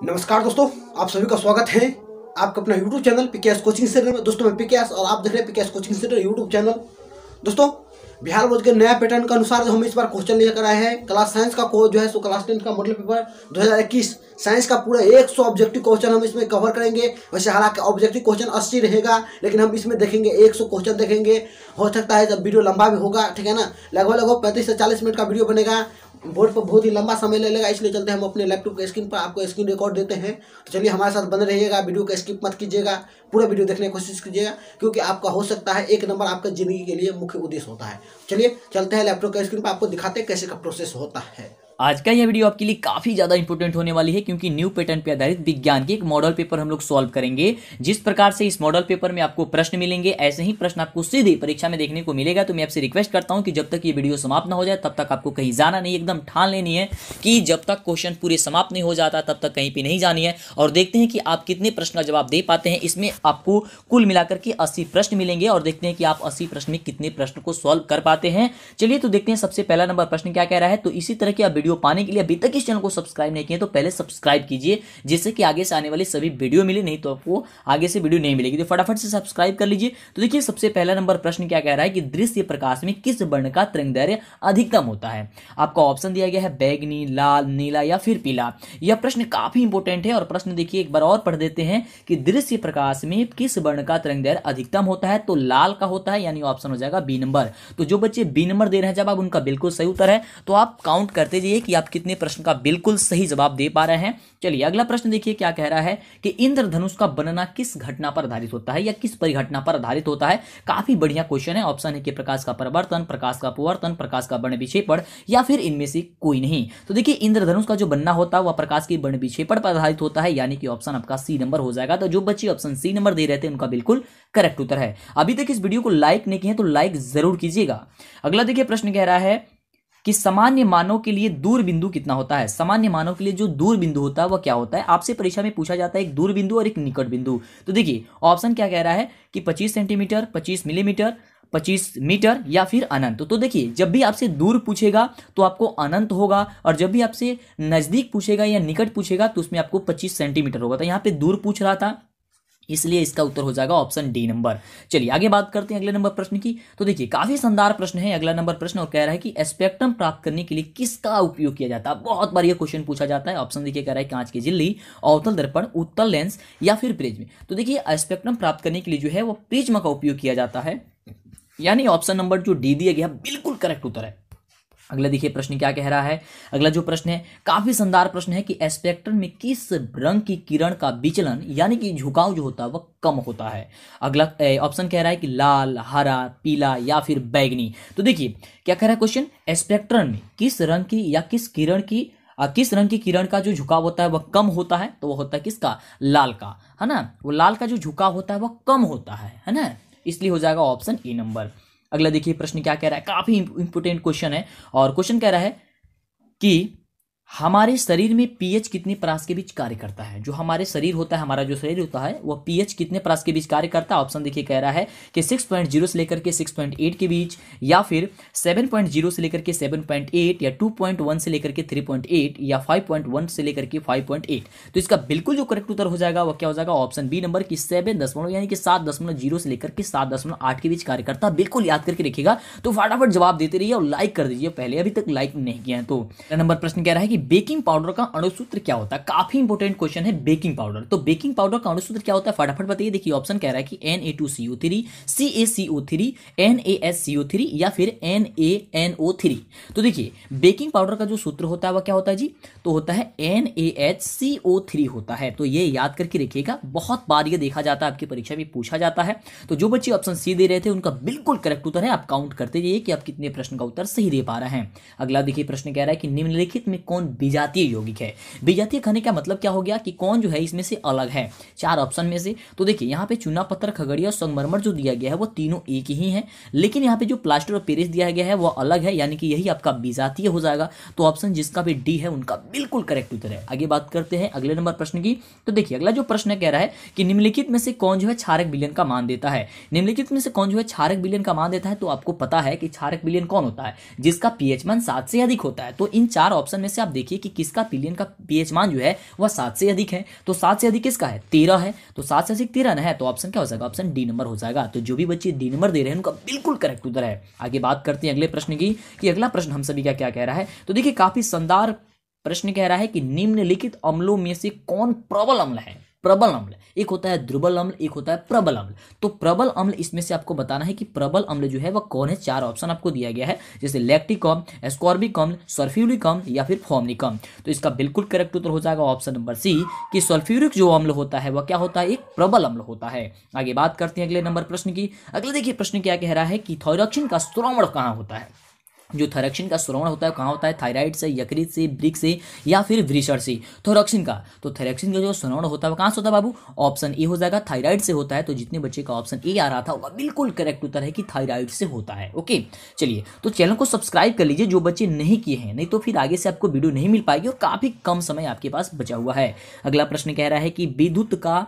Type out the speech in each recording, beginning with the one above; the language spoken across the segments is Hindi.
नमस्कार दोस्तों, आप सभी का स्वागत है आपका अपना YouTube channel PKS coaching centre में। दोस्तों, मैं पीकेएस और आप देख रहे हैं PKS coaching centre YouTube channel दोस्तों, बिहार बोर्ड के नया पैटर्न के अनुसार जो हम इस बार क्वेश्चन लेकर आए हैं क्लास साइंस का जो है, सो क्लास टेंथ का मॉडल पेपर 2021 साइंस का पूरा 100 ऑब्जेक्टिव क्वेश्चन हम इसमें कवर करेंगे। वैसे हालाँकि ऑब्जेक्टिव क्वेश्चन 80 रहेगा, लेकिन हम इसमें देखेंगे 100 क्वेश्चन देखेंगे। हो सकता है जब वीडियो लंबा भी होगा, ठीक है ना? लगभग लगभग पैंतीस से चालीस मिनट का वीडियो बनेगा। बोर्ड पर बहुत ही लंबा समय ले लेगा, इसलिए चलते हम अपने लैपटॉप के स्क्रीन पर, आपको स्क्रीन रिकॉर्ड देते हैं। तो चलिए हमारे साथ बने रहिएगा वीडियो का स्किप मत कीजिएगा, पूरा वीडियो देखने की कोशिश कीजिएगा, क्योंकि आपका हो सकता है एक नंबर आपका ज़िंदगी के लिए मुख्य उद्देश्य होता है। चलिए, चलते हैं लैपटॉप के स्क्रीन पर, आपको दिखाते हैं कैसे का प्रोसेस होता है। आज का यह वीडियो आपके लिए काफ़ी ज़्यादा इंपॉर्टेंट होने वाली है, क्योंकि न्यू पैटर्न पे आधारित विज्ञान के एक मॉडल पेपर हम लोग सॉल्व करेंगे। जिस प्रकार से इस मॉडल पेपर में आपको प्रश्न मिलेंगे, ऐसे ही प्रश्न आपको सीधे परीक्षा में देखने को मिलेगा। तो मैं आपसे रिक्वेस्ट करता हूँ कि जब तक ये वीडियो समाप्त ना हो जाए, तब तक आपको कहीं जाना नहीं, एकदम ठान लेनी है कि जब तक क्वेश्चन पूरे समाप्त नहीं हो जाता, तब तक कहीं पर नहीं जानी है। और देखते हैं कि आप कितने प्रश्न का जवाब दे पाते हैं। इसमें आपको कुल मिलाकर के अस्सी प्रश्न मिलेंगे और देखते हैं कि आप अस्सी प्रश्न में कितने प्रश्न को सॉल्व कर पाते हैं। चलिए तो देखते हैं सबसे पहला नंबर प्रश्न क्या कह रहा है। तो इसी तरह की आप पाने के लिए अभी तक इस चैनल को सब्सक्राइब नहीं किया तो पहले सब्सक्राइब कीजिए, जिससे कि आगे से आने वाली सभी वीडियो मिले, नहीं तो आपको आगे से वीडियो नहीं मिलेगी। तो फटाफट से सब्सक्राइब कर लीजिए। तो देखिए, सबसे पहला नंबर प्रश्न क्या कह रहा है कि दृश्य प्रकाश में किस वर्ण का तरंग दैर्य अधिकतम होता है? आपका ऑप्शन दिया गया है बैगनी, लाल, नीला या फिर पीला। यह प्रश्न काफ़ी इंपोर्टेंट है और प्रश्न देखिए, एक बार और पढ़ देते हैं कि दृश्य प्रकाश में किस वर्ण का तरंग दैर्य अधिकतम होता है? तो लाल का होता है, यानी ऑप्शन हो जाएगा बी नंबर तो जो बच्चे बी नंबर दे रहे हैं, जब आप उनका बिल्कुल सही उत्तर है तो आप काउंट करते जाइए कि आप कितने प्रश्न का बिल्कुल सही जवाब दे पा रहे हैं। चलिए, अगला प्रश्न देखिए, क्या कह रहा है कि इंद्रधनुष का बनना किस घटना पर आधारित होता है या किस परिघटना पर आधारित होता है? काफ़ी बढ़िया क्वेश्चन है ऑप्शन है कि प्रकाश का परिवर्तन, प्रकाश का अपवर्तन, प्रकाश का बर्ण विक्षेपण या फिर इनमें से कोई नहीं। तो देखिए, इंद्रधनुष का जो बनना होता है, वह प्रकाश के बर्ण विक्षेपण पर आधारित होता है, यानी कि ऑप्शन आपका सी नंबर हो जाएगा। तो जो बच्चे ऑप्शन सी नंबर दे रहे थे, उनका बिल्कुल करेक्ट उत्तर है। अभी तक इस वीडियो को लाइक नहीं किया तो लाइक ज़रूर कीजिएगा। अगला देखिए, प्रश्न कह रहा है कि सामान्य मानव के लिए दूर बिंदु कितना होता है? सामान्य मानव के लिए जो दूर बिंदु होता है, वह क्या होता है? आपसे परीक्षा में पूछा जाता है एक दूर बिंदु और एक निकट बिंदु तो देखिए ऑप्शन क्या कह रहा है कि 25 सेंटीमीटर 25 मिलीमीटर 25 मीटर या फिर अनंत। तो देखिए, जब भी आपसे दूर पूछेगा तो आपको अनंत होगा और जब भी आपसे नज़दीक पूछेगा या निकट पूछेगा तो उसमें आपको 25 सेंटीमीटर होगा। तो यहाँ पे दूर पूछ रहा था इसलिए इसका उत्तर हो जाएगा ऑप्शन डी नंबर। चलिए, आगे बात करते हैं अगले नंबर प्रश्न की। तो देखिए, काफ़ी शानदार प्रश्न है अगला नंबर प्रश्न और कह रहा है कि स्पेक्ट्रम प्राप्त करने के लिए किसका उपयोग किया जाता है? बहुत बार यह क्वेश्चन पूछा जाता है। ऑप्शन देखिए, कह रहा है कांच की झिल्ली, अवतल दर्पण, उत्तल लेंस या फिर प्रिज्म। तो देखिए स्पेक्ट्रम प्राप्त करने के लिए जो है वो प्रिज्म का उपयोग किया जाता है। यानी ऑप्शन नंबर जो डी दिया गया बिल्कुल करेक्ट उत्तर है। अगला देखिए प्रश्न क्या कह रहा है। अगला जो प्रश्न है, काफ़ी शानदार प्रश्न है कि स्पेक्ट्रम में किस रंग की किरण का विचलन, यानी कि झुकाव जो होता है, वह कम होता है। अगला ऑप्शन कह रहा है कि लाल, हरा, पीला या फिर बैगनी। तो देखिए, क्या कह रहा है क्वेश्चन स्पेक्ट्रम में किस रंग की या किस किरण की किस रंग की किरण का जो झुकाव होता है, वह कम होता है? तो वह होता है किसका? लाल का, है ना? वो लाल का जो झुकाव होता है, वह कम होता है है ना? इसलिए हो जाएगा ऑप्शन ए नंबर अगला देखिए प्रश्न क्या कह रहा है, काफ़ी इंपोर्टेंट क्वेश्चन है और क्वेश्चन कह रहा है कि हमारे शरीर में पीएच कितने प्रास के बीच कार्य करता है? जो हमारे शरीर होता है, हमारा जो शरीर होता है, वो पीएच कितने प्रास के बीच कार्य करता है? ऑप्शन देखिए कह रहा है कि 6.0 से लेकर के 6.8 के बीच, या फिर 7.0 से लेकर के 7.8 या 2.1 से लेकर के 3.8 या 5.1 से लेकर के 5.8 तो इसका बिल्कुल जो करेक्ट उत्तर हो जाएगा वह क्या हो जाएगा? ऑप्शन बी नंबर की सेवन दशमलव, यानी कि सात से लेकर के सात के बीच कार्य करता बिल्कुल याद करके रखिएगा। तो फटाफट जवाब देते रहिए और लाइक कर दीजिए। पहले अभी तक लाइक नहीं किया है तो। नंबर प्रश्न कह रहा है कि बेकिंग पाउडर का अणुसूत्र क्या होता है? काफ़ी इंपोर्टेंट क्वेश्चन है बेकिंग पाउडर तो बेकिंग पाउडर का अणुसूत्र क्या होता है? फटाफट बताइए। देखिए ऑप्शन कह रहा है कि N A two C O three C A C O three N A S C O three या फिर N A N O three तो देखिए बेकिंग पाउडर का जो सूत्र होता है, वह क्या होता है जी? तो होता है N A H C O three होता है। तो ये याद करके रखिएगा। बहुत बार ये देखा जाता है, आपकी परीक्षा में पूछा जाता है। तो जो बच्चे ऑप्शन सी दे रहे थे, उनका बिल्कुल करेक्ट उत्तर है। आप काउंट करते जाइए कि आप कितने प्रश्न का उत्तर सही दे पा रहे हैं। अगला देखिए प्रश्न कह रहा है कि निम्नलिखित में कौन विजातीय यौगिक है। विजातीय खाने का मतलब क्या हो गया कि कौन जो है इसमें से अलग है? चार ऑप्शन में से। तो देखिए, यहाँ पे चुना, पत्थर, खगड़िया और संगमरमर जो दिया गया है, वो तीनों एक ही है। लेकिन यहाँ पे जो प्लास्टर और पेरिस दिया गया है, वो अलग है, यानी कि यही आपका विजातीय हो जाएगा। तो ऑप्शन जिसका भी डी है, उनका बिल्कुल करेक्ट उत्तर है। आगे बात करते हैं अगले नंबर प्रश्न की। तो देखिए, अगला जो प्रश्न कह रहा है कि निम्नलिखित में से कौन जो है छारक बिलियन का मान देता है? निम्नलिखित में से कौन जो है छारक बिलियन का मान देता है? तो आपको पता है कि छारक बिलियन कौन होता है? जिसका पीएच मान सात से अधिक होता है। तो इन चार ऑप्शन में से आप देखिए कि किसका पिलियन का पीएच मान जो है, वह सात से अधिक है। तो सात से अधिक किसका है? तेरह है। तो सात से अधिक तेरह ना है तो ऑप्शन क्या हो जाएगा? ऑप्शन डी नंबर हो जाएगा। तो जो भी बच्चे डी नंबर दे रहे हैं, उनका बिल्कुल करेक्ट उत्तर है। आगे बात करते हैं अगले प्रश्न की, कि अगला प्रश्न हम सभी का क्या कह रहा है? तो देखिए, काफ़ी शानदार प्रश्न कह रहा है कि निम्नलिखित अम्लों में से कौन प्रबल अम्ल है? प्रबल अम्ल। एक होता है द्रुबल अम्ल, एक होता है प्रबल अम्ल। तो प्रबल अम्ल इसमें से आपको बताना है कि प्रबल अम्ल जो है, वह कौन है? चार ऑप्शन आपको दिया गया है, जैसे लैक्टिक अम्ल एस्कॉर्बिक अम्ल सल्फ्यूरिक अम्ल या फिर फॉर्मिक अम्ल। तो इसका बिल्कुल करेक्ट उत्तर हो जाएगा ऑप्शन नंबर सी कि सल्फ्यूरिक जो अम्ल होता है, वह क्या होता है? एक प्रबल अम्ल होता है। आगे बात करते हैं अगले नंबर प्रश्न की। अगले देखिए प्रश्न क्या कह रहा है कि थायरॉक्सिन का श्रवण कहाँ होता है? जो थोरक्सिन का श्रवण होता है, कहाँ होता है? थायराइड से, यकृत से, ब्रिक से, या फिर वृषण से। थोरक्सिन का तो थोरक्सिन का जो श्रवण होता है कहाँ से होता है बाबू? ऑप्शन ए हो जाएगा थायराइड से होता है। तो जितने बच्चे का ऑप्शन ए आ रहा था वह बिल्कुल करेक्ट उत्तर है कि थायराइड से होता है। ओके, चलिए तो चैनल को सब्सक्राइब कर लीजिए, जो बच्चे नहीं किए हैं, नहीं तो फिर आगे से आपको वीडियो नहीं मिल पाएगी और काफ़ी कम समय आपके पास बचा हुआ है। अगला प्रश्न कह रहा है कि विद्युत का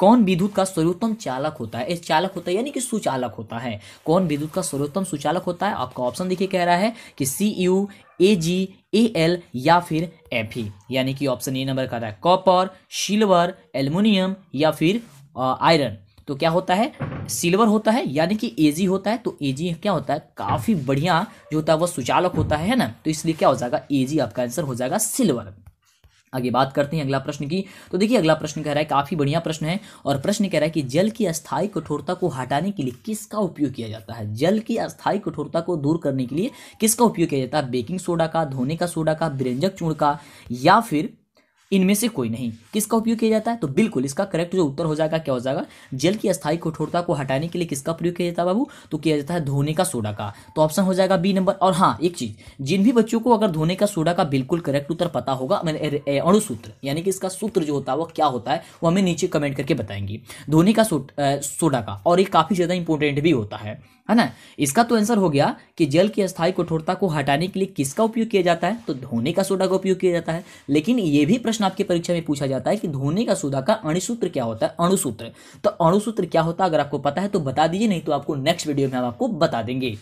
कौन विद्युत का सर्वोत्तम चालक होता है? चालक होता है, यानी कि सुचालक होता है। कौन विद्युत का सर्वोत्तम सुचालक होता है? आपका ऑप्शन देखिए कह रहा है कि सी U A ji A L या फिर एफ़ ई यानी कि ऑप्शन ए नंबर का रहा है कॉपर सिल्वर एल्यूमिनियम या फिर आयरन तो क्या होता है? सिल्वर होता है, यानी कि एजी होता है। तो एजी क्या होता है? काफ़ी बढ़िया जो होता है वह सुचालक होता है ना? तो इसलिए क्या हो जाएगा? एजी आपका आंसर हो जाएगा सिल्वर आगे बात करते हैं अगला प्रश्न की। तो देखिए, अगला प्रश्न कह रहा है, काफ़ी बढ़िया प्रश्न है, और प्रश्न कह रहा है कि जल की अस्थायी कठोरता को हटाने के लिए किसका उपयोग किया जाता है? जल की अस्थायी कठोरता को दूर करने के लिए किसका उपयोग किया जाता है? बेकिंग सोडा का, धोने का सोडा का व्यंजक चूर्ण का, या फिर इनमें से कोई नहीं। किसका उपयोग किया जाता है? तो बिल्कुल, इसका करेक्ट जो उत्तर हो जाएगा, क्या हो जाएगा? जल की अस्थायी कठोरता को हटाने के लिए किसका प्रयोग किया जाता है बाबू? तो किया जाता है धोने का सोडा का। तो ऑप्शन हो जाएगा बी नंबर और हाँ एक चीज़, जिन भी बच्चों को अगर धोने का सोडा का बिल्कुल करेक्ट उत्तर पता होगा अणुसूत्र, यानी कि इसका सूत्र जो होता है, वो क्या होता है, वो हमें नीचे कमेंट करके बताएँगे। धोने का सोडा का, और ये काफ़ी ज़्यादा इंपॉर्टेंट भी होता है। है ना? इसका तो आंसर हो गया कि जल की अस्थायी कठोरता को हटाने के लिए किसका उपयोग किया जाता है? तो धोने का सोडा का उपयोग किया जाता है। लेकिन ये भी प्रश्न आपके परीक्षा में पूछा जाता है कि धोने का सोडा का अणुसूत्र क्या होता है? अणुसूत्र। तो अणुसूत्र क्या होता है? अगर आपको पता है तो बता दीजिए, नहीं तो आपको नेक्स्ट वीडियो में हम आपको बता देंगे।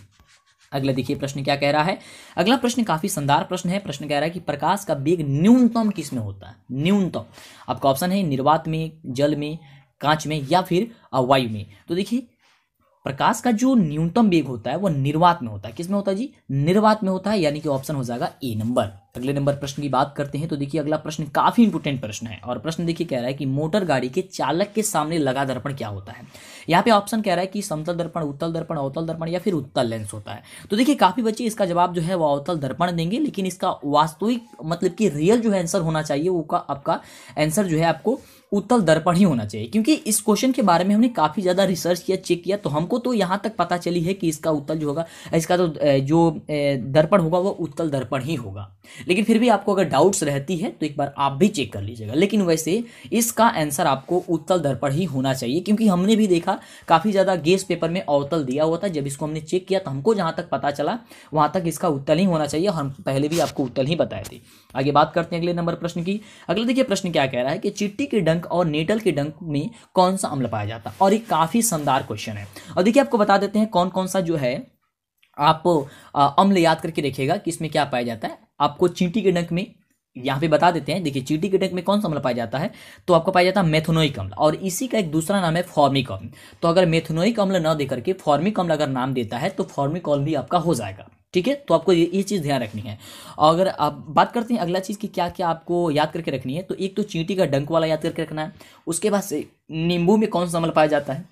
अगला देखिए, प्रश्न क्या कह रहा है? अगला प्रश्न काफ़ी शानदार प्रश्न है। प्रश्न कह रहा है कि प्रकाश का वेग न्यूनतम किसमें होता है? न्यूनतम। आपका ऑप्शन है निर्वात में, जल में, कांच में या फिर वायु में। तो देखिए प्रकाश का जो न्यूनतम वेग होता है, वो निर्वात में होता है। किसमें होता है जी? निर्वात में होता है, यानी कि ऑप्शन हो जाएगा ए नंबर अगले नंबर प्रश्न की बात करते हैं तो देखिए अगला प्रश्न काफ़ी इंपोर्टेंट प्रश्न है। और प्रश्न देखिए कह रहा है कि मोटर गाड़ी के चालक के सामने लगा दर्पण क्या होता है? यहाँ पे ऑप्शन कह रहा है कि समतल दर्पण, उत्तल दर्पण, अवतल दर्पण या फिर उत्तल लेंस होता है। तो देखिए काफ़ी बच्चे इसका जवाब जो है, वो अवतल दर्पण देंगे, लेकिन इसका वास्तविक मतलब कि रियल जो है आंसर होना चाहिए, वो का आपका आंसर जो है आपको उत्तल दर्पण ही होना चाहिए। क्योंकि इस क्वेश्चन के बारे में हमने काफ़ी ज़्यादा रिसर्च किया चेक किया तो हमको तो यहाँ तक पता चली है कि इसका उत्तल जो होगा, इसका तो जो दर्पण होगा, वो उत्तल दर्पण ही होगा। लेकिन फिर भी आपको अगर डाउट्स रहती है तो एक बार आप भी चेक कर लीजिएगा। लेकिन वैसे इसका आंसर आपको उत्तल दर्पण ही होना चाहिए, क्योंकि हमने भी देखा, काफ़ी ज़्यादा गेस पेपर में अवतल दिया हुआ था। जब इसको हमने चेक किया तो हमको जहाँ तक पता चला, वहाँ तक इसका उत्तल ही होना चाहिए हम पहले भी आपको उत्तल ही बताए थे। आगे बात करते हैं अगले नंबर प्रश्न की। अगले देखिए प्रश्न क्या कह रहा है कि चिट्टी के डंक और नेटल के डंक में कौन सा अम्ल पाया जाता? है और ये काफ़ी शानदार क्वेश्चन है। और देखिए, आपको बता देते हैं कौन कौन सा जो है, आप अम्ल याद करके देखिएगा कि इसमें क्या पाया जाता है। आपको चींटी के डंक में यहाँ पे बता देते हैं, देखिए, चीटी के डंक में कौन सा अम्ल पाया जाता है? तो आपको पाया जाता है मेथोनोइक अम्ल। और इसी का एक दूसरा नाम है फॉर्मिक अम्ल। तो अगर मेथोनोइक अम्ल न देकर के फॉर्मिक अम्ल अगर नाम देता है तो फॉर्मिक अम्ल भी आपका हो जाएगा। ठीक है? तो आपको ये ये चीज़ ध्यान रखनी है। अगर आप बात करते हैं अगला चीज़ की क्या क्या आपको याद करके रखनी है तो एक तो चींटी का डंक वाला याद करके रखना है। उसके बाद से नींबू में कौन सा अम्ल पाया जाता है?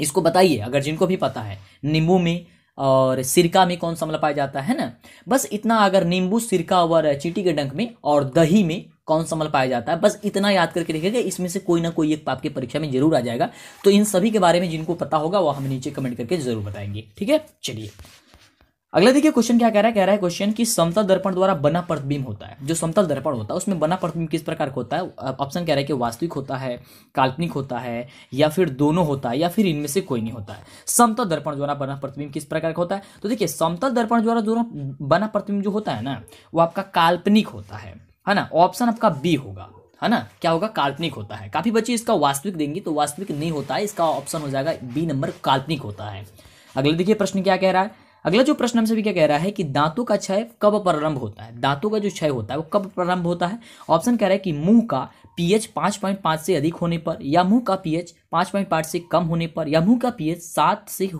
इसको बताइए, अगर जिनको भी पता है। नींबू में और सिरका में कौन सा अम्ल पाया जाता है ना? बस इतना अगर नींबू, सिरका और चीटी के डंक में और दही में कौन सा अम्ल पाया जाता है, बस इतना याद करके रखिएगा, इसमें से कोई ना कोई एक आपके परीक्षा में ज़रूर आ जाएगा। तो इन सभी के बारे में जिनको पता होगा, वो हम नीचे कमेंट करके ज़रूर बताएँगे। ठीक है? चलिए। अगला देखिए क्वेश्चन क्या कह रहा है? कह रहा है क्वेश्चन कि समतल दर्पण द्वारा बना प्रतिबिंब होता है। जो समतल दर्पण होता है, उसमें बना प्रतिबिंब किस प्रकार का होता है? ऑप्शन कह रहा है कि वास्तविक होता है, काल्पनिक होता है, या फिर दोनों होता है, या फिर इनमें से कोई नहीं होता है। समतल दर्पण द्वारा बना प्रतिबिंब किस प्रकार का होता है? तो देखिए, समतल दर्पण द्वारा जो बना प्रतिबिंब जो होता है ना, वो आपका काल्पनिक होता है है ना? ऑप्शन आपका बी होगा, है ना? क्या होगा? काल्पनिक होता है। काफ़ी बच्चे इसका वास्तविक देंगे तो वास्तविक नहीं होता है, इसका ऑप्शन हो जाएगा बी नंबर काल्पनिक होता है। अगले देखिए प्रश्न क्या कह रहा है? अगला जो प्रश्न हमसे भी क्या कह रहा है कि दांतों का क्षय कब प्रारंभ होता है? दांतों का जो क्षय होता है, वो कब प्रारंभ होता है? ऑप्शन कह रहा है कि मुँह का पीएच 5.5 से अधिक होने पर या मुँह का पीएच 5.5 से कम होने पर या मुँह का पीएच सात से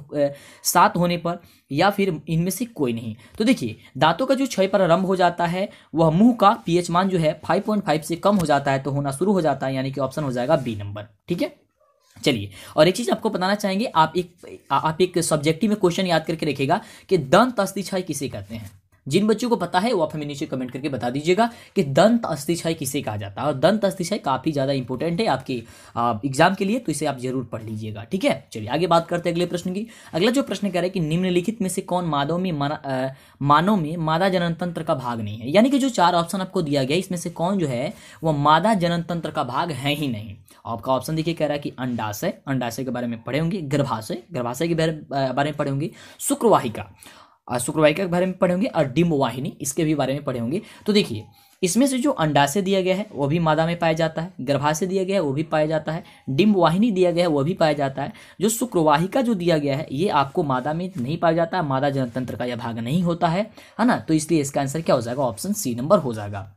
सात होने पर या फिर इनमें से कोई नहीं। तो देखिए, दांतों का जो क्षय प्रारंभ हो जाता है, वह मुँह का पीएच मान जो है 5.5 से कम हो जाता है तो होना शुरू हो जाता है, यानी कि ऑप्शन हो जाएगा बी नंबर ठीक है? चलिए, और एक चीज़ आपको बताना चाहेंगे, आप एक आप एक सब्जेक्टिव में क्वेश्चन याद करके रखेगा कि दंत क्षय किसे कहते हैं? जिन बच्चों को पता है, वो आप हमें नीचे कमेंट करके बता दीजिएगा कि दंत अस्थिक्षय किसे कहा जाता है। और दंत अस्थिक्षय काफ़ी ज़्यादा इंपॉर्टेंट है आपके एग्ज़ाम के लिए तो इसे आप ज़रूर पढ़ लीजिएगा, ठीक है? चलिए, आगे बात करते हैं अगले प्रश्न की। अगला जो प्रश्न कह रहा है कि निम्नलिखित में से कौन मानव में मानव में मादा जनन तंत्र का भाग नहीं है? यानी कि जो चार ऑप्शन आपको दिया गया, इसमें से कौन जो है वह मादा जनन तंत्र का भाग है ही नहीं। आपका ऑप्शन देखिए, कह रहा है कि अंडाशय। अंडाशय के बारे में पढ़े होंगे, गर्भाशय। गर्भाशय के बारे में पढ़े होंगे, शुक्रवाहिका। शुक्रवाहिका के बारे में पढ़े होंगे, और डिम्ब वाहिनी इसके भी बारे में पढ़े होंगे। तो देखिए, इसमें से जो अंडाशय दिया गया है, वो भी मादा में पाया जाता है गर्भाशय दिया गया है, वो भी पाया जाता है डिम्ब वाहिनी दिया गया है, वो भी पाया जाता है। जो शुक्रवाहिका जो दिया गया है, ये आपको मादा में नहीं पाया जाता, मादा जनतंत्र का यह भाग नहीं होता है है ना? तो इसलिए इसका आंसर क्या हो जाएगा? ऑप्शन सी नंबर हो जाएगा।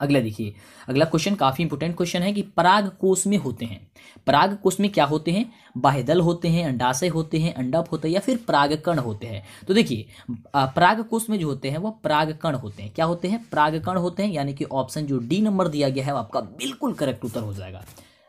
अगला देखिए, अगला क्वेश्चन काफ़ी इंपोर्टेंट क्वेश्चन है कि पराग कोश में होते हैं। पराग कोष में क्या होते हैं? बाहेदल होते हैं, अंडाशय होते हैं, अंडप होते हैं या फिर परागकण होते हैं। तो देखिए पराग कोष में जो होते हैं, वो परागकण होते हैं। क्या होते हैं? परागकण होते हैं, यानी कि ऑप्शन जो डी नंबर दिया गया है, वो आपका बिल्कुल करेक्ट उत्तर हो जाएगा।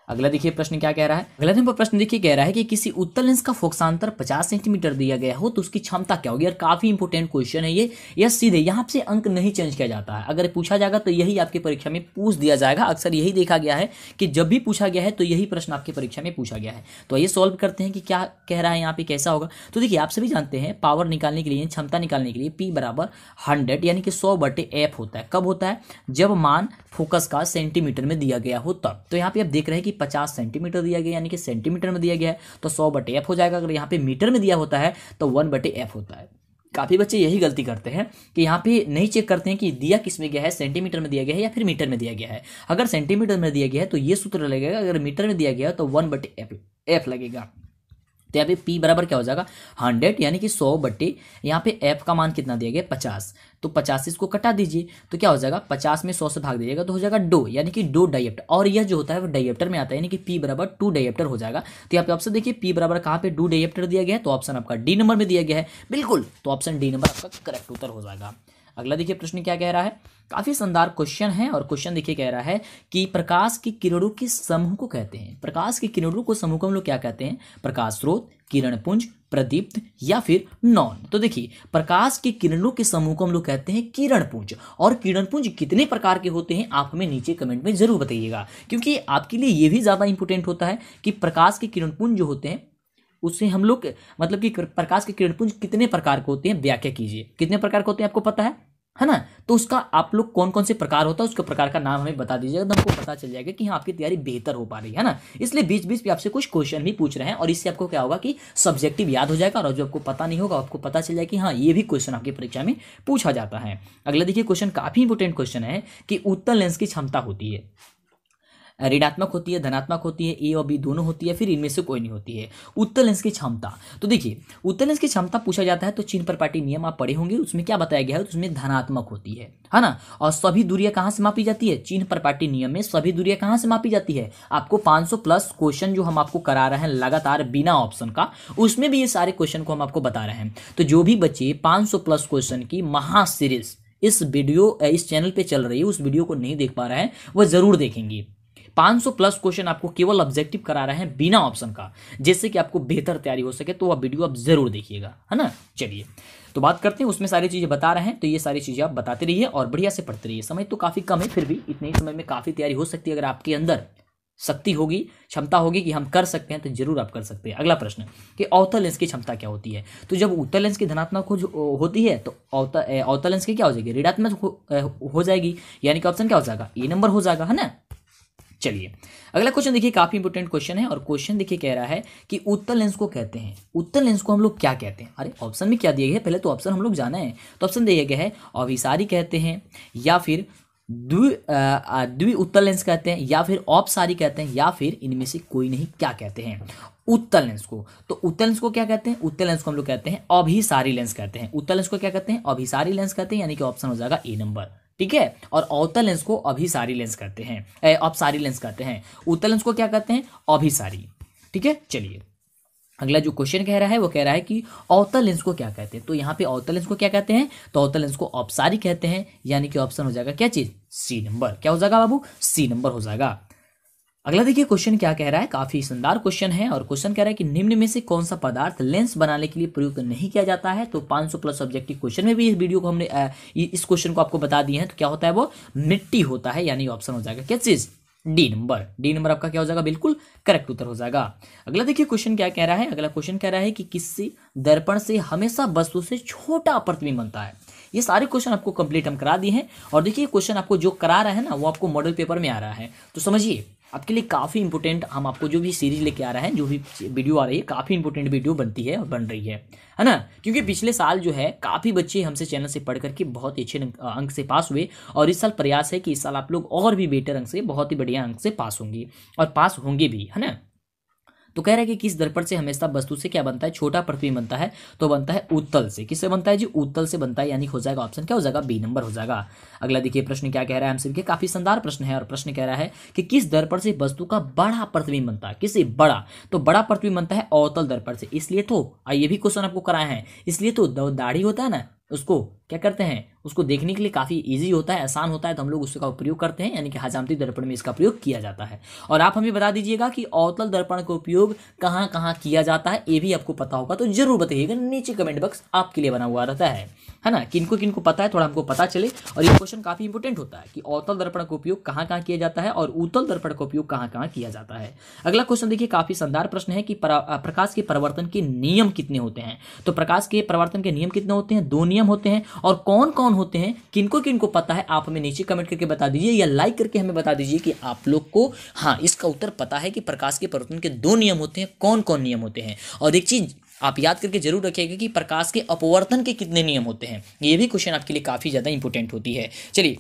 अगला देखिए प्रश्न क्या कह रहा है। अगला नंबर प्रश्न देखिए कह रहा है कि किसी उत्तर लेंस का फोक्सांतर 50 सेंटीमीटर दिया गया हो तो उसकी क्षमता क्या होगी? और काफ़ी इंपोर्टेंट क्वेश्चन है ये। यह सीधे यहाँ से अंक नहीं चेंज किया जाता है। अगर पूछा जाएगा तो यही आपकी परीक्षा में पूछ दिया जाएगा। अक्सर यही देखा गया है कि जब भी पूछा गया है तो यही प्रश्न आपकी परीक्षा में पूछा गया है। तो ये सॉल्व करते हैं कि क्या कह रहा है यहाँ पे कैसा होगा। तो देखिए, आप सभी जानते हैं पावर निकालने के लिए, क्षमता निकालने के लिए पी बराबर हंड्रेड यानी कि सौ बटे एफ़ होता है। कब होता है? जब मान फोकस का सेंटीमीटर में दिया गया हो तब तो यहाँ पे आप देख रहे हैं कि पचास सेंटीमीटर दिया गया, यानी कि सेंटीमीटर में दिया गया है तो सौ बटे एफ़ हो जाएगा। अगर यहाँ पे मीटर में दिया होता है तो वन बटे एफ़ होता है। काफ़ी बच्चे यही गलती करते हैं कि यहाँ पे नहीं चेक करते हैं कि दिया किसमें गया है, सेंटीमीटर में दिया गया है या फिर मीटर में दिया गया है। अगर सेंटीमीटर में दिया गया है तो ये सूत्र लगेगा, अगर मीटर में दिया गया है तो वन बटे एफ़ एफ़ लगेगा। तो यहाँ पे पी बराबर क्या हो जाएगा? हंड्रेड, यानी कि सौ बट्टे यहाँ पे एफ़ का मान कितना दिया गया पचास। तो पचास इसको कटा दीजिए तो क्या हो जाएगा? पचास में सौ से भाग दीजिएगा तो हो जाएगा डो यानी कि डो डाइप्टर और यह जो होता है, वो डाइप्टर में आता है, यानी कि पी बराबर टू डाइप्टर हो जाएगा। तो यहाँ पे ऑप्शन देखिए पी बराबर कहाँ पे डू डाइप्टर दिया गया है तो ऑप्शन आपका डी नंबर में दिया गया है। बिल्कुल तो ऑप्शन डी नंबर आपका करेक्ट उत्तर हो जाएगा। अगला देखिए प्रश्न क्या कह रहा है? काफ़ी शानदार क्वेश्चन है और क्वेश्चन देखिए कह रहा है कि प्रकाश की किरणों के समूह को कहते हैं। प्रकाश की किरणों को समूह को हम लोग क्या कहते हैं? प्रकाश स्रोत, किरण पुंज, प्रदीप्त या फिर नॉन। तो देखिए, प्रकाश के किरणों के समूह को हम लोग कहते हैं किरण पुंज। और किरण पुंज कितने प्रकार के होते हैं, आप हमें नीचे कमेंट में ज़रूर बताइएगा। क्योंकि आपके लिए ये भी ज़्यादा इंपॉर्टेंट होता है कि प्रकाश के किरण पुंज जो होते हैं, उससे हम लोग मतलब कि प्रकाश के किरण पुंज कितने प्रकार के होते हैं? व्याख्या कीजिए। कितने प्रकार के होते हैं आपको पता है? है ना? तो उसका आप लोग कौन कौन से प्रकार होता है, उसके प्रकार का नाम हमें बता दीजिएगा तो हमको पता चल जाएगा कि हाँ आपकी तैयारी बेहतर हो पा रही है ना? इसलिए बीच बीच में आपसे कुछ क्वेश्चन भी पूछ रहे हैं और इससे आपको क्या होगा कि सब्जेक्टिव याद हो जाएगा और जो आपको पता नहीं होगा, आपको पता चल जाएगा कि हाँ ये भी क्वेश्चन आपकी परीक्षा में पूछा जाता है। अगला देखिए क्वेश्चन काफ़ी इंपोर्टेंट क्वेश्चन है कि उत्तर लेंस की क्षमता होती है। ऋणात्मक होती है, धनात्मक होती है, ए और बी दोनों होती है, फिर इनमें से कोई नहीं होती है। उत्तर लेंस की क्षमता। तो देखिए उत्तर लेंस की क्षमता पूछा जाता है तो चीन प्रपाटी नियम आप पढ़े होंगे, उसमें क्या बताया गया है तो उसमें धनात्मक होती है। है ना? और सभी दूरियाँ कहाँ से मापी जाती है? चीन प्रपाटी नियम में सभी दूरियाँ कहाँ से मापी जाती है? आपको 500 प्लस क्वेश्चन जो हम आपको करा रहे हैं लगातार बिना ऑप्शन का, उसमें भी ये सारे क्वेश्चन को हम आपको बता रहे हैं। तो जो भी बच्चे 500 प्लस क्वेश्चन की महा सीरीज़ इस वीडियो, इस चैनल पे चल रही है, उस वीडियो को नहीं देख पा रहे हैं, वह ज़रूर देखेंगे। 500 प्लस क्वेश्चन आपको केवल ऑब्जेक्टिव करा रहे हैं बिना ऑप्शन का जिससे कि आपको बेहतर तैयारी हो सके तो वह वीडियो आप ज़रूर देखिएगा है ना? चलिए तो बात करते हैं उसमें सारी चीज़ें बता रहे हैं तो ये सारी चीज़ें आप बताते रहिए और बढ़िया से पढ़ते रहिए। समय तो काफ़ी कम है फिर भी इतने ही समय में काफ़ी तैयारी हो सकती है अगर आपके अंदर शक्ति होगी क्षमता होगी कि हम कर सकते हैं तो ज़रूर आप कर सकते हैं। अगला प्रश्न कि अवतल लेंस की क्षमता क्या होती है? तो जब उत्तर लेंस की धनात्मक हो होती है तो अवतल लेंस की क्या हो जाएगी? ऋणात्मक हो, हो जाएगी यानी कि ऑप्शन क्या हो जाएगा? ए नंबर हो जाएगा है ना? चलिए, अगला क्वेश्चन देखिए, काफ़ी इंपोर्टेंट क्वेश्चन है और क्वेश्चन देखिए कह रहा है कि उत्तर लेंस को कहते हैं। उत्तर लेंस को हम लोग क्या कहते हैं? अरे ऑप्शन में क्या दिया गया है? पहले तो ऑप्शन हम लोग जाना है। तो ऑप्शन दिया गया है अभिसारी कहते हैं या फिर द्वि द्वि उत्तल लेंस कहते हैं या फिर औपसारी कहते हैं या फिर इनमें से कोई नहीं, क्या कहते हैं? उत्तर लेंस को। तो उत्तर लेंस को क्या कहते हैं? उत्तर लेंस को हम लोग कहते हैं अभिसारी लेंस कहते हैं। उत्तर लेंस को क्या कहते हैं? अभिसारी लेंस कहते हैं, यानी कि ऑप्शन हो जाएगा ए नंबर ठीक है? और अवतल लेंस को अभिसारी लेंस कहते हैं। अपसारी लेंस कहते हैं। उत्तल लेंस को क्या कहते हैं? अभिसारी। ठीक है? चलिए। अगला जो क्वेश्चन कह रहा है, वो कह रहा है कि अवतल लेंस को क्या कहते हैं? तो यहाँ पे अवतल लेंस को क्या कहते हैं? तो अवतल लेंस को अपसारी कहते हैं, यानी कि ऑप्शन हो जाएगा क्या चीज़? सी नंबर क्या हो जाएगा बाबू? सी नंबर हो जाएगा। अगला देखिए क्वेश्चन क्या कह रहा है? काफ़ी शानदार क्वेश्चन है और क्वेश्चन कह रहा है कि निम्न में से कौन सा पदार्थ लेंस बनाने के लिए प्रयुक्त नहीं किया जाता है? तो 500 प्लस ऑब्जेक्टिव क्वेश्चन में भी इस वीडियो को हमने इस क्वेश्चन को आपको बता दिए हैं। तो क्या होता है वो? मिट्टी होता है, यानी ऑप्शन हो जाएगा। क्या चीज़ डी नंबर डी नंबर आपका क्या हो जाएगा? बिल्कुल करेक्ट उत्तर हो जाएगा। अगला देखिए क्वेश्चन क्या कह रहा है? अगला क्वेश्चन कह रहा है कि किसी दर्पण से हमेशा वस्तु से छोटा प्रतिबिंब बनता है। ये सारे क्वेश्चन आपको कंप्लीट हम करा दिए हैं। और देखिए क्वेश्चन आपको जो करा रहा है ना, वो आपको मॉडल पेपर में आ रहा है। तो समझिए आपके लिए काफ़ी इंपॉर्टेंट हम आपको जो भी सीरीज़ लेके आ रहे हैं, जो भी वीडियो आ रही है, काफ़ी इंपोर्टेंट वीडियो बनती है और बन रही है। है ना? क्योंकि पिछले साल जो है, काफ़ी बच्चे हमसे चैनल से पढ़ करके बहुत ही अच्छे अंक- से पास हुए और इस साल प्रयास है कि इस साल आप लोग और भी बेटर अंक से, बहुत ही बढ़िया अंक से पास होंगे और पास होंगे भी, है ना? तो कह रहा है कि किस दर्पण से हमेशा वस्तु से क्या बनता है? छोटा प्रतिबिंब बनता है तो बनता है उत्तल से। किससे बनता है जी? उत्तल से बनता है, यानी हो जाएगा ऑप्शन क्या? हो जाएगा बी नंबर हो जाएगा। अगला देखिए, प्रश्न क्या कह रहा है? हमसे काफ़ी शानदार प्रश्न है और प्रश्न कह रहा है कि किस दर्पण से वस्तु का बड़ा प्रतिबिंब बनता है? किससे बड़ा। तो बड़ा प्रतिबिंब बनता है अवतल दर्पण से। इसलिए तो ये भी क्वेश्चन आपको कराए हैं। इसलिए तो दाढ़ी होता है ना उसको क्या करते हैं? उसको देखने के लिए काफ़ी इजी होता है, आसान होता है तो हम लोग उसका उपयोग करते हैं, यानी कि हजामती दर्पण में इसका प्रयोग किया जाता है। और आप हमें बता दीजिएगा कि अवतल दर्पण का उपयोग कहाँ कहाँ किया जाता है, ये भी आपको पता होगा तो ज़रूर बताइएगा, नीचे कमेंट बॉक्स आपके लिए बना हुआ रहता है। है ना? किनको किनको पता है, थोड़ा हमको पता चले, और ये क्वेश्चन काफ़ी इंपॉर्टेंट होता है कि अवतल दर्पण का उपयोग कहाँ कहाँ किया जाता है, और उत्तल दर्पण का उपयोग कहाँ कहाँ किया जाता है। अगला क्वेश्चन देखिए, काफ़ी शानदार प्रश्न है कि प्रकाश के परिवर्तन के नियम कितने होते हैं? तो प्रकाश के परिवर्तन के नियम कितने होते हैं? दो नियम होते हैं और कौन कौन होते हैं, किनको किनको पता है, आप हमें नीचे कमेंट करके बता दीजिए या लाइक करके हमें बता दीजिए कि आप लोग को हाँ इसका उत्तर पता है कि प्रकाश के परिवर्तन के दो नियम होते हैं कौन कौन नियम होते हैं। और एक चीज़ आप याद करके ज़रूर रखिएगा कि प्रकाश के अपवर्तन के कितने नियम होते हैं। ये भी क्वेश्चन आपके लिए काफ़ी ज़्यादा इंपोर्टेंट होती है। चलिए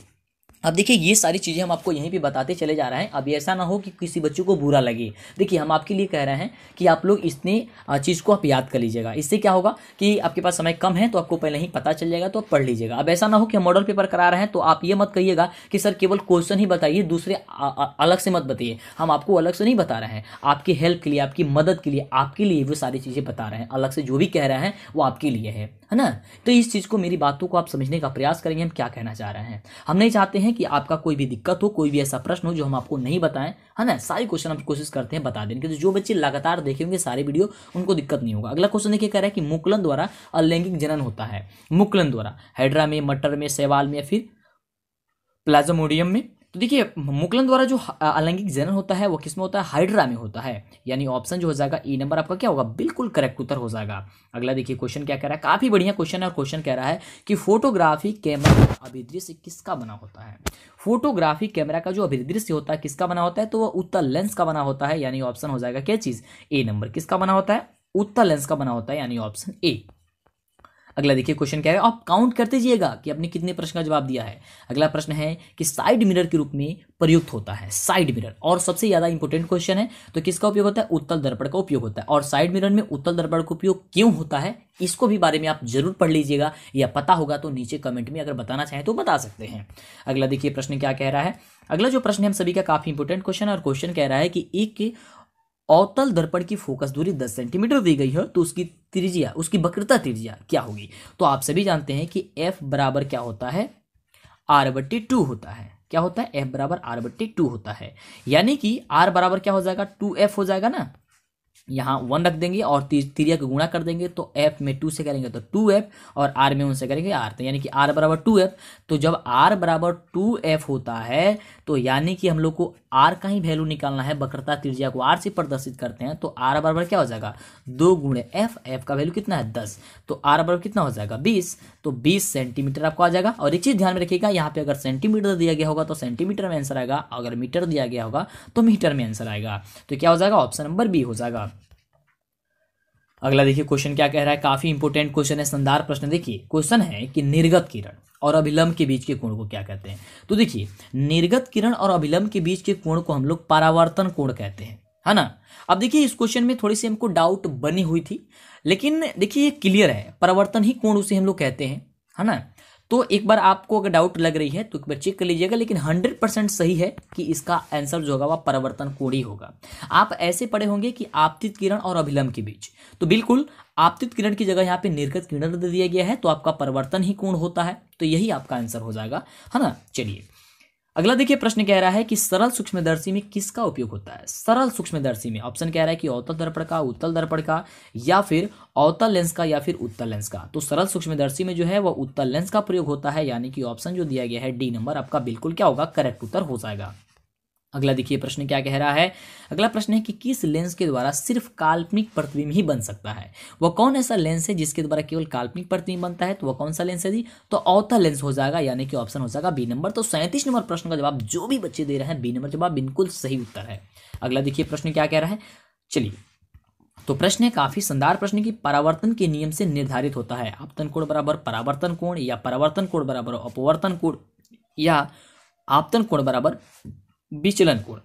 अब देखिए, ये सारी चीज़ें हम आपको यहीं पे बताते चले जा रहे हैं। अब ऐसा ना हो कि किसी बच्चे को बुरा लगे। देखिए, हम आपके लिए कह रहे हैं कि आप लोग इतने चीज़ को आप याद कर लीजिएगा। इससे क्या होगा कि आपके पास समय कम है तो आपको पहले ही पता चल जाएगा तो आप पढ़ लीजिएगा। अब ऐसा ना हो कि हम मॉडल पेपर करा रहे हैं तो आप ये मत कहिएगा कि, सर, केवल क्वेश्चन ही बताइए, दूसरे अलग से मत बताइए। हम आपको अलग से नहीं बता रहे हैं। आपकी हेल्प के लिए, आपकी मदद के लिए, आपके लिए वो सारी चीज़ें बता रहे हैं। अलग से जो भी कह रहे हैं, वो आपके लिए है। है ना? तो इस चीज़ को मेरी बातों को आप समझने का प्रयास करेंगे, हम क्या कहना चाह रहे हैं? हम नहीं चाहते हैं कि आपका कोई भी दिक्कत हो, कोई भी ऐसा प्रश्न हो जो हम आपको नहीं बताएँ, है ना? सारी क्वेश्चन हम कोशिश करते हैं बता देने की तो जो बच्चे लगातार देखेंगे सारे वीडियो उनको दिक्कत नहीं होगा। अगला क्वेश्चन देखिए, कह रहा है कि मुकलन द्वारा अलैंगिक जनन होता है। मुकलन द्वारा। हाइड्रा में, मटर में सेवाल में फिर प्लाज्मोडियम में? तो देखिए, मुकलन द्वारा जो अलैंगिक जनन होता है, वो किसमें होता है? हाइड्रा में होता है। यानी ऑप्शन जो हो जाएगा ई नंबर आपका क्या होगा? बिल्कुल करेक्ट उत्तर हो जाएगा। अगला देखिए, क्वेश्चन क्या कह रहा है? काफ़ी बढ़िया क्वेश्चन है और क्वेश्चन कह रहा है कि फोटोग्राफी कैमरा अभिदृश्य किसका बना होता है? फोटोग्राफी कैमरा का जो अभिदृश्य होता है, किसका बना होता है? तो वह उत्तर लेंस का बना होता है। यानी ऑप्शन हो जाएगा क्या चीज़? ए नंबर किसका बना होता है? उत्तर लेंस का बना होता है, यानी ऑप्शन ए। अगला देखिए क्वेश्चन क्या है? आप काउंट करते जाइएगा कि आपने कितने प्रश्न का जवाब दिया है। अगला प्रश्न है कि साइड मिरर के रूप में प्रयुक्त होता है। साइड मिरर और सबसे ज़्यादा इंपॉर्टेंट क्वेश्चन है तो किसका उपयोग होता है? उत्तल दर्पण का उपयोग होता है। और साइड मिरर में उत्तल दर्पण का उपयोग क्यों होता है? इसको भी बारे में आप ज़रूर पढ़ लीजिएगा या पता होगा तो नीचे कमेंट में अगर बताना चाहें तो बता सकते हैं। अगला देखिए, प्रश्न क्या कह रहा है? अगला जो प्रश्न हम सभी का काफ़ी इंपॉर्टेंट क्वेश्चन है और क्वेश्चन कह रहा है कि एक अवतल दर्पण की फोकस दूरी 10 सेंटीमीटर दी गई है तो उसकी त्रिज्या, उसकी वक्रता त्रिज्या क्या होगी? तो आप सभी जानते हैं कि f बराबर क्या होता है? आर बट्टी टू होता है। क्या होता है? F बराबर आर बट्टी टू होता है। यानी कि r बराबर क्या हो जाएगा? टू एफ़ हो जाएगा ना? यहाँ वन रख देंगे और तिरिया को गुणा कर देंगे तो f में टू से करेंगे तो टू एफ़ और r में उनसे करेंगे r तो यानी कि r बराबर टू एफ़ तो जब r बराबर टू एफ़ होता है तो यानी कि हम लोग को r का ही वैल्यू निकालना है वक्रता त्रिज्या को आर से प्रदर्शित करते हैं तो आर बराबर क्या हो जाएगा? दो गुणे एफ़ एफ़ का वैल्यू कितना है? दस। तो आर बराबर कितना हो जाएगा? बीस। तो बीस सेंटीमीटर आपको आ जाएगा। और एक चीज़ ध्यान में रखिएगा, यहाँ पे अगर सेंटीमीटर दिया गया होगा तो सेंटीमीटर में आंसर आएगा। अगर मीटर दिया गया होगा तो मीटर में आंसर आएगा। तो क्या हो जाएगा? ऑप्शन नंबर बी हो जाएगा। अगला देखिए क्वेश्चन क्या कह रहा है? काफ़ी इंपोर्टेंट क्वेश्चन है संदार प्रश्न देखिए क्वेश्चन है कि निर्गत किरण और अभिलंब के बीच के कोण को क्या कहते हैं? तो देखिए, निर्गत किरण और अभिलंब के बीच के कोण को हम लोग परावर्तन कोण कहते हैं, है ना? अब देखिए, इस क्वेश्चन में थोड़ी सी हमको डाउट बनी हुई थी, लेकिन देखिए, ये क्लियर है। परावर्तन ही कोण उसे हम लोग कहते हैं, है ना? तो एक बार आपको अगर डाउट लग रही है तो एक बार चेक कर लीजिएगा, लेकिन हंड्रेड परसेंट सही है कि इसका आंसर जो होगा वह परिवर्तन कोड़ी होगा। आप ऐसे पढ़े होंगे कि आपतित किरण और अभिलंब के बीच। तो बिल्कुल, आपतित किरण की जगह यहाँ पे निर्गत किरण दे दिया गया है तो आपका परिवर्तन ही कोण होता है? तो यही आपका आंसर हो जाएगा, है ना? चलिए। अगला देखिए, प्रश्न कह रहा है कि सरल सूक्ष्मदर्शी में किसका उपयोग होता है? सरल सूक्ष्मदर्शी में ऑप्शन कह रहा है कि अवतल दर्पण का, उत्तल दर्पण का, या फिर अवतल लेंस का, या फिर उत्तल लेंस का। तो सरल सूक्ष्मदर्शी में जो है, वह उत्तल लेंस का प्रयोग होता है, यानी कि ऑप्शन जो दिया गया है डी नंबर आपका बिल्कुल क्या होगा? करेक्ट उत्तर हो जाएगा। अगला देखिए प्रश्न क्या कह रहा है? अगला प्रश्न है कि किस लेंस के द्वारा सिर्फ़ काल्पनिक प्रतिबिंब ही बन सकता है? वह कौन ऐसा लेंस है जिसके द्वारा केवल काल्पनिक प्रतिबिंब बनता है? तो वह कौन सा लेंस है जी? तो अवतल लेंस हो जाएगा, यानी कि ऑप्शन हो जाएगा बी नंबर तो सैंतीस नंबर प्रश्न का जवाब जो भी बच्चे दे रहे हैं बी नंबर जवाब बिल्कुल सही उत्तर है। अगला देखिए प्रश्न क्या कह रहा है? चलिए तो प्रश्न है, काफ़ी शानदार प्रश्न की परावर्तन के नियम से निर्धारित होता है। आपतन कोण बराबर परावर्तन कोण या परावर्तन कोण बराबर अपवर्तन कोण या आपतन कोण बराबर विचलन कोण?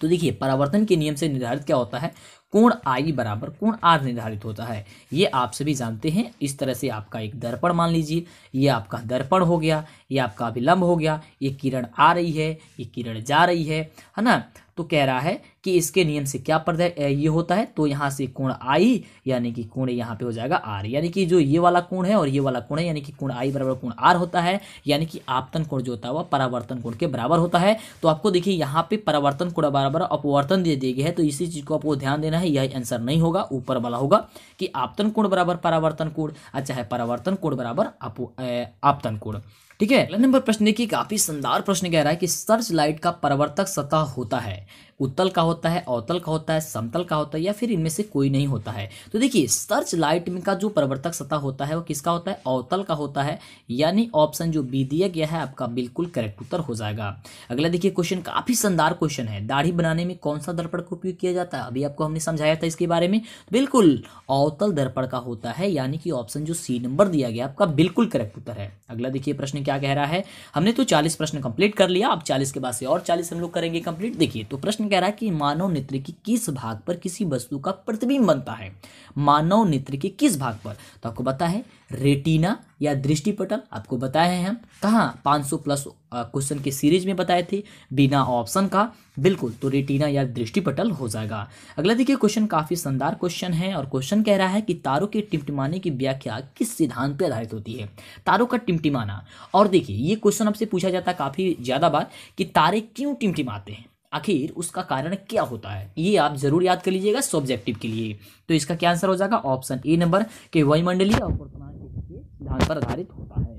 तो देखिए परावर्तन के नियम से निर्धारित क्या होता है? कोण आई बराबर कोण आर निर्धारित होता है। ये आप सभी जानते हैं। इस तरह से आपका एक दर्पण मान लीजिए। ये आपका दर्पण हो गया। ये आपका अभिलंब हो गया। ये किरण आ रही है। ये किरण जा रही है। है ना? तो कह रहा है कि इसके नियम से क्या पर्दा ये होता है। तो यहाँ से कोण आई यानी कि कोण यहाँ पे हो जाएगा आर यानी कि जो ये वाला कोण है और ये वाला कोण है, यानी कि कोण आई बराबर कोण आर होता है। यानी कि आपतन कोण जो होता है, वह परावर्तन कोण के बराबर होता है। तो आपको देखिए, यहाँ पे परावर्तन कोण बराबर अपवर्तन दे दिए गए है। तो इसी चीज़ को आपको ध्यान देना है, यह आंसर नहीं होगा, ऊपर वाला होगा कि आपतन कोण बराबर परावर्तन कोण अच्छा है परावर्तन कोण बराबर आपतन कोण। ठीक है? अगला नंबर प्रश्न देखिए, काफ़ी शानदार प्रश्न कह रहा है कि सर्च लाइट का परावर्तक सतह होता है। उत्तल का होता है, अवतल का होता है, समतल का होता है या फिर इनमें से कोई नहीं होता है। तो देखिए सर्च लाइट में का जो प्रवर्तक सतह होता है वो किसका होता है? अवतल का होता है। यानी ऑप्शन जो बी दिया गया है आपका बिल्कुल करेक्ट उत्तर हो जाएगा। अगला देखिए क्वेश्चन काफ़ी शानदार क्वेश्चन है। दाढ़ी बनाने में कौन सा दर्पण का उपयोग किया जाता है? अभी आपको हमने समझाया था इसके बारे में। बिल्कुल, अवतल दर्पण का होता है, यानी कि ऑप्शन जो सी नंबर दिया गया, आपका बिल्कुल करेक्ट उत्तर है। अगला देखिए, प्रश्न क्या कह रहा है? हमने तो चालीस प्रश्न कंप्लीट कर लिया, अब चालीस के बाद से और चालीस हम लोग करेंगे कंप्लीट देखिए तो प्रश्न कह रहा है कि मानव नेत्र की किस भाग पर किसी वस्तु का प्रतिबिंब बनता है? मानव नेत्र के किस भाग पर? तो आपको पता है, रेटिना या दृष्टिपटल, आपको बताए हैं हम। कहाँ? 500 प्लस क्वेश्चन के सीरीज़ में बताए थे, बिना ऑप्शन का। बिल्कुल तो रेटिना या दृष्टिपटल हो जाएगा। अगला देखिए, क्वेश्चन काफ़ी शानदार क्वेश्चन है और क्वेश्चन कह रहा है कि तारों के टिमटिमाने की व्याख्या किस सिद्धांत पर आधारित होती है? तारों का टिमटिमाना। और देखिए, ये क्वेश्चन आपसे पूछा जाता है काफ़ी ज़्यादा बार कि तारे क्यों टिमटिमाते हैं? आखिर उसका कारण क्या होता है? ये आप ज़रूर याद कर लीजिएगा सब्जेक्टिव के लिए। तो इसका क्या आंसर हो जाएगा? ऑप्शन ए नंबर के वायुमंडलीय और के सिद्धांत पर आधारित होता है।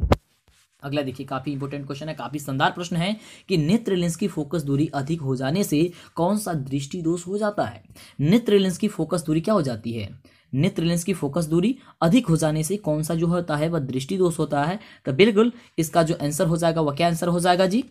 अगला देखिए, काफ़ी इंपॉर्टेंट क्वेश्चन है, काफ़ी शानदार प्रश्न है कि नेत्र लेंस की फोकस दूरी अधिक हो जाने से कौन सा दृष्टि दोष हो जाता है? नेत्र लेंस की फोकस दूरी क्या हो जाती है? नेत्र लेंस की फोकस दूरी अधिक हो जाने से कौन सा जो होता है, वह दृष्टि दोष होता है? तो बिल्कुल इसका जो आंसर हो जाएगा, वह क्या आंसर हो जाएगा जी?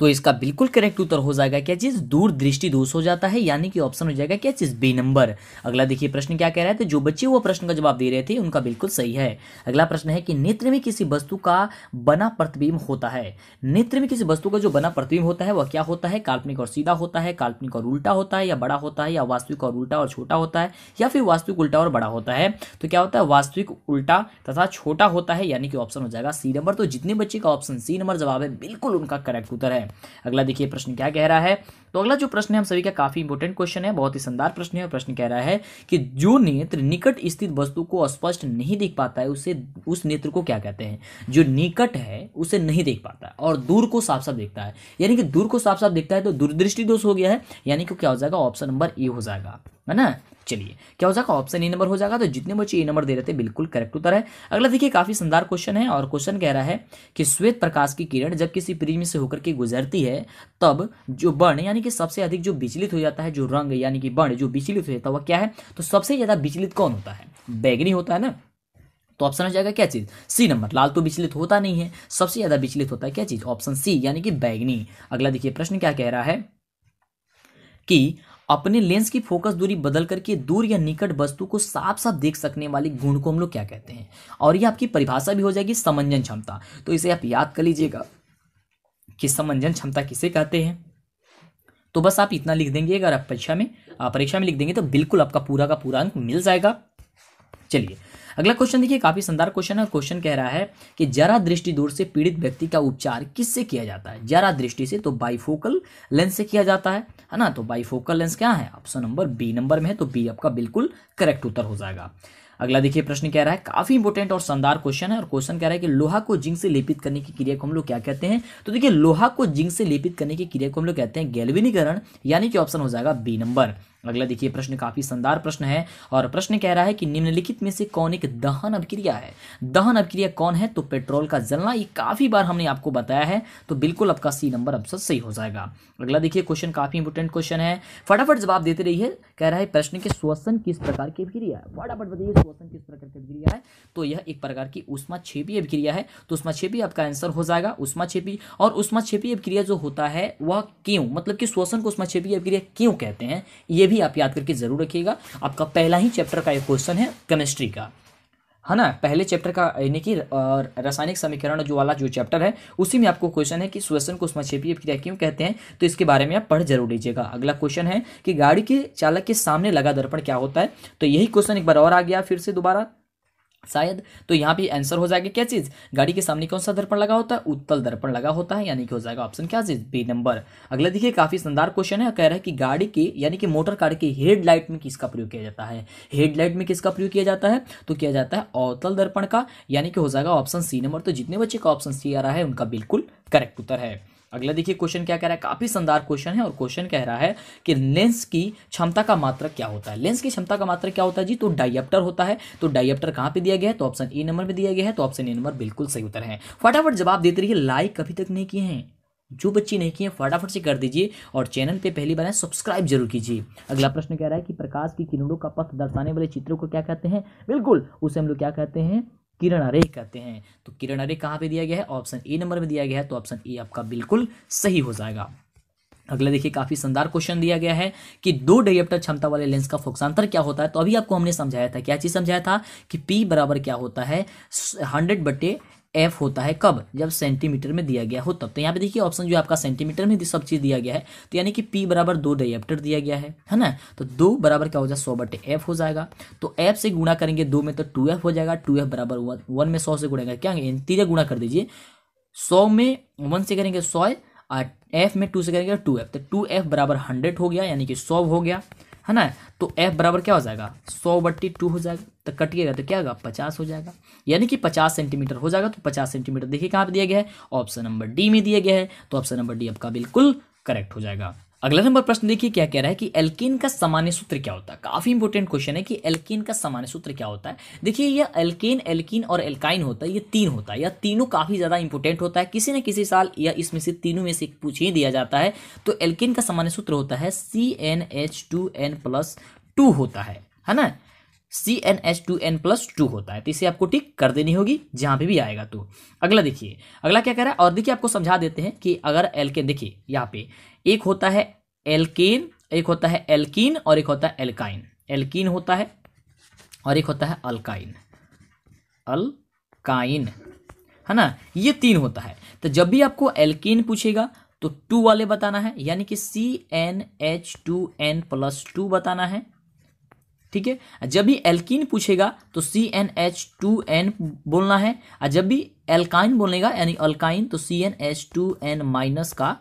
तो इसका बिल्कुल करेक्ट उत्तर हो जाएगा क्या चीज़? दूर दृष्टि दोष हो जाता है, यानी कि ऑप्शन हो जाएगा क्या चीज़? बी नंबर अगला देखिए, प्रश्न क्या कह रहा है जो बच्चे वो प्रश्न का जवाब दे रहे थे, उनका बिल्कुल सही है। अगला प्रश्न है कि नेत्र में किसी वस्तु का बना प्रतिबिंब होता है। नेत्र में किसी वस्तु का जो बना प्रतिबिंब होता है, वह क्या होता है? काल्पनिक और सीधा होता है, काल्पनिक और उल्टा होता है, या बड़ा होता है, या वास्तविक और उल्टा और छोटा होता है, या फिर वास्तविक, उल्टा और बड़ा होता है। तो क्या होता है? वास्तविक, उल्टा तथा छोटा होता है, यानी कि ऑप्शन हो जाएगा सी नंबर। तो जितने बच्चे का ऑप्शन सी नंबर जवाब है, बिल्कुल उनका करेक्ट उत्तर है। अगला देखिए, प्रश्न क्या कह रहा है? तो अगला जो प्रश्न है, हम सभी का काफ़ी इंपोर्टेंट क्वेश्चन है, बहुत ही शानदार प्रश्न है प्रश्न कह रहा है कि जो नेत्र निकट स्थित वस्तु को स्पष्ट नहीं देख पाता है, उसे, उस नेत्र को क्या कहते हैं? जो निकट है, उसे नहीं देख पाता है और दूर को साफ़ साफ़ देखता है। यानी कि दूर को साफ़ साफ़ देखता है तो दूरदृष्टि दोष हो गया है, यानी कि क्या हो जाएगा? ऑप्शन नंबर ए हो जाएगा। है ना? चलिए, क्या हो जाएगा? ऑप्शन ए नंबर हो जाएगा तो जितने बच्चे ए नंबर दे रहे थे, बिल्कुल करेक्ट उत्तर है। अगला देखिए, काफ़ी शानदार क्वेश्चन है और क्वेश्चन कह रहा है कि श्वेत प्रकाश की किरण जब किसी प्रिज्म से होकर के गुजरती है, तब जो बर्ण यानी कि सबसे अधिक जो विचलित हो जाता है, जो रंग, यानी कि बर्ण जो विचलित हो जाता है, वह क्या है? तो सबसे ज़्यादा विचलित कौन होता है? बैगनी होता है ना? तो ऑप्शन हो जाएगा क्या चीज़? सी नंबर लाल तो विचलित होता नहीं है, सबसे ज़्यादा विचलित होता है क्या चीज़? ऑप्शन सी यानी कि बैगनी। अगला देखिए, प्रश्न क्या कह रहा है कि अपने लेंस की फोकस दूरी बदल करके दूर या निकट वस्तु को साफ़ साफ़ देख सकने वाले गुण को हम लोग क्या कहते हैं? और ये आपकी परिभाषा भी हो जाएगी समंजन क्षमता। तो इसे आप याद कर लीजिएगा कि समंजन क्षमता किसे कहते हैं? तो बस आप इतना लिख देंगे, अगर आप परीक्षा में परीक्षा में लिख देंगे तो बिल्कुल आपका पूरा का पूरा अंक मिल जाएगा। चलिए अगला क्वेश्चन देखिए, काफ़ी शानदार क्वेश्चन है। क्वेश्चन कह रहा है कि जरा दृष्टि दूर से पीड़ित व्यक्ति का उपचार किससे किया जाता है? जरा दृष्टि से तो बाईफोकल लेंस से किया जाता है है ना? तो बाईफोकल लेंस क्या है? ऑप्शन नंबर बी नंबर में है तो बी आपका बिल्कुल करेक्ट उत्तर हो जाएगा। अगला देखिए, प्रश्न कह रहा है, काफ़ी इंपोर्टेंट और शानदार क्वेश्चन है। और क्वेश्चन कह रहा है कि लोहा को जिंक से लेपित करने की क्रिया को हम लोग क्या कहते हैं? तो देखिए, लोहा को जिंक से लेपित करने की क्रिया को हम लोग कहते हैं गैल्वेनीकरण यानी कि ऑप्शन हो जाएगा बी नंबर अगला देखिए, प्रश्न काफ़ी शानदार प्रश्न है और प्रश्न कह रहा है कि निम्नलिखित में से कौन एक दहन अभिक्रिया है? दहन अभिक्रिया कौन है? तो पेट्रोल का जलना, ये काफ़ी बार हमने आपको बताया है तो बिल्कुल आपका सी नंबर अब सही हो जाएगा। अगला देखिए, क्वेश्चन काफ़ी इंपोर्टेंट क्वेश्चन है। फटाफट जवाब देते रहिए, कह रहा है प्रश्न के श्वसन किस प्रकार की अभिक्रिया है? फटाफट बताइए, श्वसन किस प्रकार की अभिक्रिया है? तो यह एक प्रकार की उष्मा छेपी अभिक्रिया है। तो उष्मा छेपी आपका आंसर हो जाएगा उष्मा छेपी और उष्मा छेपी अभिक्रिया जो होता है, वह क्यों? मतलब कि श्वसन को उष्मा छेपी अभिक्रिया क्यों कहते हैं? ये भी आप याद करके ज़रूर रखिएगा। आपका पहला ही चैप्टर का एक क्वेश्चन है केमिस्ट्री का। है ना? पहले चैप्टर का, यानी कि रासायनिक समीकरण जो वाला जो चैप्टर है, उसी में आपको क्वेश्चन है कि श्वसन को स्मक्षेपीय क्रिया क्यों कहते हैं? तो इसके बारे में आप पढ़ ज़रूर लीजिएगा। अगला क्वेश्चन है कि गाड़ी के चालक के सामने लगा दर्पण क्या होता है? तो यही क्वेश्चन एक बार और आ गया फिर से दोबारा। शायद। तो यहाँ पे आंसर हो जाएगा क्या चीज़? गाड़ी के सामने कौन सा दर्पण लगा होता है? उत्तल दर्पण लगा होता है, यानी कि हो जाएगा ऑप्शन क्या चीज़? बी नंबर अगला देखिए, काफ़ी शानदार क्वेश्चन है। कह रहा है कि गाड़ी के, यानी कि मोटर कार की हेडलाइट में किसका प्रयोग किया जाता है? हेडलाइट में किसका प्रयोग किया जाता है? तो किया जाता है अवतल दर्पण का, यानी कि हो जाएगा ऑप्शन सी नंबर तो जितने बच्चे का ऑप्शन सी आ रहा है, उनका बिल्कुल करेक्ट उत्तर है। अगला देखिए क्वेश्चन क्या कह रहा है? काफ़ी शानदार क्वेश्चन है और क्वेश्चन कह रहा है कि लेंस की क्षमता का मात्रक क्या होता है? लेंस की क्षमता का मात्रक क्या होता है जी? तो डाइप्टर होता है। तो डाइप्टर कहाँ पे दिया गया है? तो ऑप्शन ए नंबर में दिया गया है। तो ऑप्शन ए नंबर बिल्कुल सही उत्तर है। फटाफट जवाब देते रहिए। लाइक अभी तक नहीं किए हैं। जो बच्चे नहीं किए फटाफट से कर दीजिए और चैनल पे पहली बार है सब्सक्राइब ज़रूर कीजिए। अगला प्रश्न कह रहा है कि प्रकाश की किरणों का पथ दर्शाने वाले चित्रों को क्या कहते हैं? बिल्कुल, उसे हम लोग क्या कहते हैं? किरण अरे कहते हैं। तो किरण अरे कहाँ पे दिया गया है? ऑप्शन ए नंबर में दिया गया है तो ऑप्शन ए आपका बिल्कुल सही हो जाएगा। अगला देखिए, काफ़ी शानदार क्वेश्चन दिया गया है कि दो डायोप्टर क्षमता वाले लेंस का फोक्सांतर क्या होता है? तो अभी आपको हमने समझाया था, क्या चीज़ समझाया था कि पी बराबर क्या होता है? हंड्रेड बटे एफ़ होता है कब? जब सेंटीमीटर में दिया गया हो तब। तो यहाँ पे देखिए ऑप्शन जो आपका सेंटीमीटर में सब चीज़ दिया गया है तो यानी कि पी बराबर दो डायप्टर दिया गया है है ना? तो दो बराबर क्या हो जाए सौ बटे एफ़ हो जाएगा। तो एफ़ से गुणा करेंगे दो में तो टू एफ़ हो जाएगा टू एफ़ बराबर वन वन में सौ से गुणेगा। क्या तीन गुणा कर दीजिए। सौ में वन से करेंगे सौ एफ़ में टू से करेंगे टू एफ़ तो टू एफ़ बराबर हंड्रेड हो गया, यानी कि सौ हो गया। है ना? तो एफ़ बराबर क्या हो जाएगा? सौ बट्टी टू हो जाएगा। तो कटिएगा तो क्या होगा? पचास हो जाएगा। यानी कि पचास सेंटीमीटर हो जाएगा तो पचास सेंटीमीटर देखिए कहाँ पर दिया गया है? ऑप्शन नंबर डी में दिया गया है। तो ऑप्शन नंबर डी आपका बिल्कुल करेक्ट हो जाएगा। अगला नंबर प्रश्न देखिए, क्या कह रहा है कि एल्किन का सामान्य सूत्र क्या होता है? काफ़ी इंपोर्टेंट क्वेश्चन है कि एल्किन का सामान्य सूत्र क्या होता है? देखिए, यह एल्किन एल्किन और एल्काइन होता है, ये तीन होता है। या तीनों काफ़ी ज़्यादा इंपोर्टेंट होता है। किसी न किसी साल या इसमें से तीनों में से पूछ ही दिया जाता है। तो एल्किन का सामान्य सूत्र होता है C N H two N plus two होता है। है ना? C N H two N plus two होता है तो इसे आपको टिक कर देनी होगी, जहाँ पे भी आएगा तो। अगला देखिए, अगला क्या कह रहा है? और देखिए, आपको समझा देते हैं कि अगर एल्केन देखिए, यहाँ पे एक होता है एल्केन एक होता है एल्कीन और एक होता है एल्काइन एल्कीन होता है और एक होता है अल्काइन अल्काइन है ना? ये तीन होता है। तो जब भी आपको एल्कीन पूछेगा तो टू वाले बताना है, यानी कि C N H two N plus two बताना है। ठीक है? जब भी एल्किन पूछेगा तो C N H two N बोलना है। और जब भी एल्काइन बोलेगा, यानी अल्काइन तो C N H two N minus का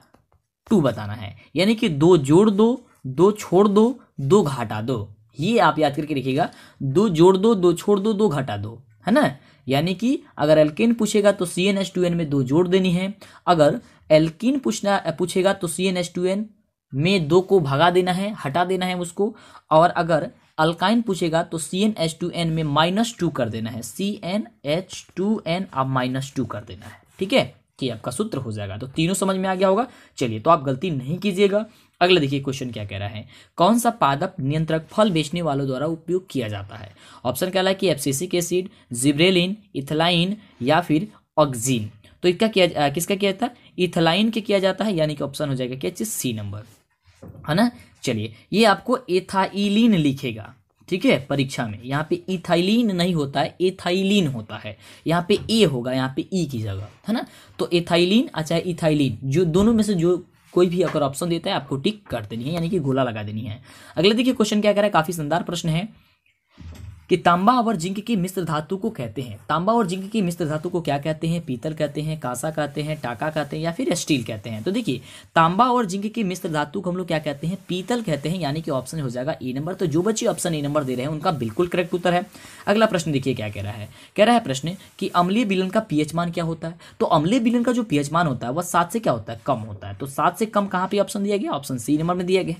टू बताना है। यानी कि दो जोड़ दो दो छोड़ दो दो घाटा दो। ये आप याद करके रखिएगा। दो जोड़ दो दो छोड़ दो दो घटा दो। है ना? यानी कि अगर एल्केन पूछेगा तो C N H two N में दो जोड़ देनी है। अगर एल्किन पूछना, पूछेगा तो C N H two N में दो को भगा देना है, हटा देना है उसको। और अगर अल्काइन पूछेगा तो C N H two N में माइनस टू कर देना है। C N H two N अब माइनस टू कर देना है। ठीक है? कि आपका सूत्र हो जाएगा। तो तीनों समझ में आ गया होगा। चलिए तो आप गलती नहीं कीजिएगा। अगला देखिए क्वेश्चन क्या कह रहा है? कौन सा पादप नियंत्रक फल बेचने वालों द्वारा उपयोग किया जाता है? ऑप्शन क्या है कि एफसीसिक एसिड जिब्रेलिन इथलाइन या फिर ऑक्जीन तो इसका किया किसका किया जाता है? इथलाइन के किया जाता है, यानी कि ऑप्शन हो जाएगा क्या? चीज़ सी नंबर है ना? चलिए, ये आपको एथाइलिन लिखेगा, ठीक है, परीक्षा में। यहाँ पे इथाइलिन नहीं होता है, एथाइलिन होता है। यहाँ पे ए होगा, यहाँ पे ई की जगह, है ना? तो एथाइलिन अच्छा इथाइलिन जो दोनों में से जो कोई भी अगर ऑप्शन देता है, आपको टिक कर देनी है, यानी कि गोला लगा देनी है। अगले देखिए क्वेश्चन क्या कह रहा है? काफ़ी शानदार प्रश्न है। कि तांबा और जिंक की मिश्र धातु को कहते हैं। तांबा और जिंक की मिश्र धातु को क्या कहते हैं? पीतल कहते हैं, कांसा कहते हैं, टाका कहते हैं या फिर स्टील कहते हैं। तो देखिए, तांबा और जिंक की मिश्र धातु को हम लोग क्या कहते हैं? पीतल कहते हैं, यानी कि ऑप्शन हो जाएगा ए नंबर तो जो बच्चे ऑप्शन ए नंबर दे रहे हैं, उनका बिल्कुल करेक्ट उत्तर है। अगला प्रश्न देखिए, क्या कह रहा है? कह रहा है प्रश्न कि अम्लीय बिलन का पीएच मान क्या होता है? तो अम्लीय बिलन का जो पीएच मान होता है, वह सात से क्या होता है? कम होता है। तो सात से कम कहाँ पे ऑप्शन दिया गया? ऑप्शन सी नंबर में दिया गया।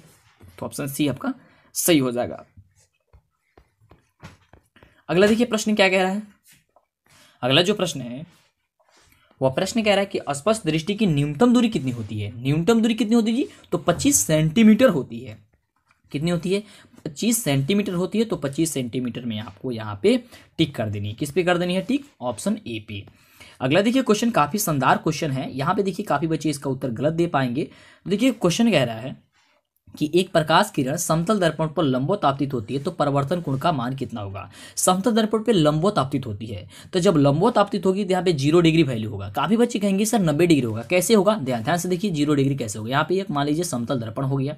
तो ऑप्शन सी आपका सही हो जाएगा। अगला देखिए प्रश्न क्या कह रहा है? अगला जो प्रश्न है, वह प्रश्न कह रहा है कि स्पष्ट दृष्टि की न्यूनतम दूरी कितनी होती है? न्यूनतम दूरी कितनी होती है जी? तो 25 सेंटीमीटर होती है। कितनी होती है? 25 सेंटीमीटर होती है तो 25 सेंटीमीटर में आपको यहाँ पे टिक कर देनी है। किस पे कर देनी है? टिक, ऑप्शन ए पे। अगला देखिए क्वेश्चन, काफ़ी शानदार क्वेश्चन है। यहाँ पे देखिए काफ़ी बच्चे इसका उत्तर गलत दे पाएँगे। देखिए क्वेश्चन कह रहा है कि एक प्रकाश किरण समतल दर्पण पर लंबोत आपतित होती है तो परिवर्तन कोण का मान कितना होगा? समतल दर्पण पर लंबोत आपतित होती है। तो जब लंबोत आपतित होगी तो यहाँ पे ज़ीरो डिग्री वैल्यू होगा। काफ़ी बच्चे कहेंगे, सर, नब्बे डिग्री होगा। कैसे होगा? ध्यान ध्यान से देखिए, ज़ीरो डिग्री कैसे होगा? यहाँ पे एक, मान लीजिए, समतल दर्पण हो गया।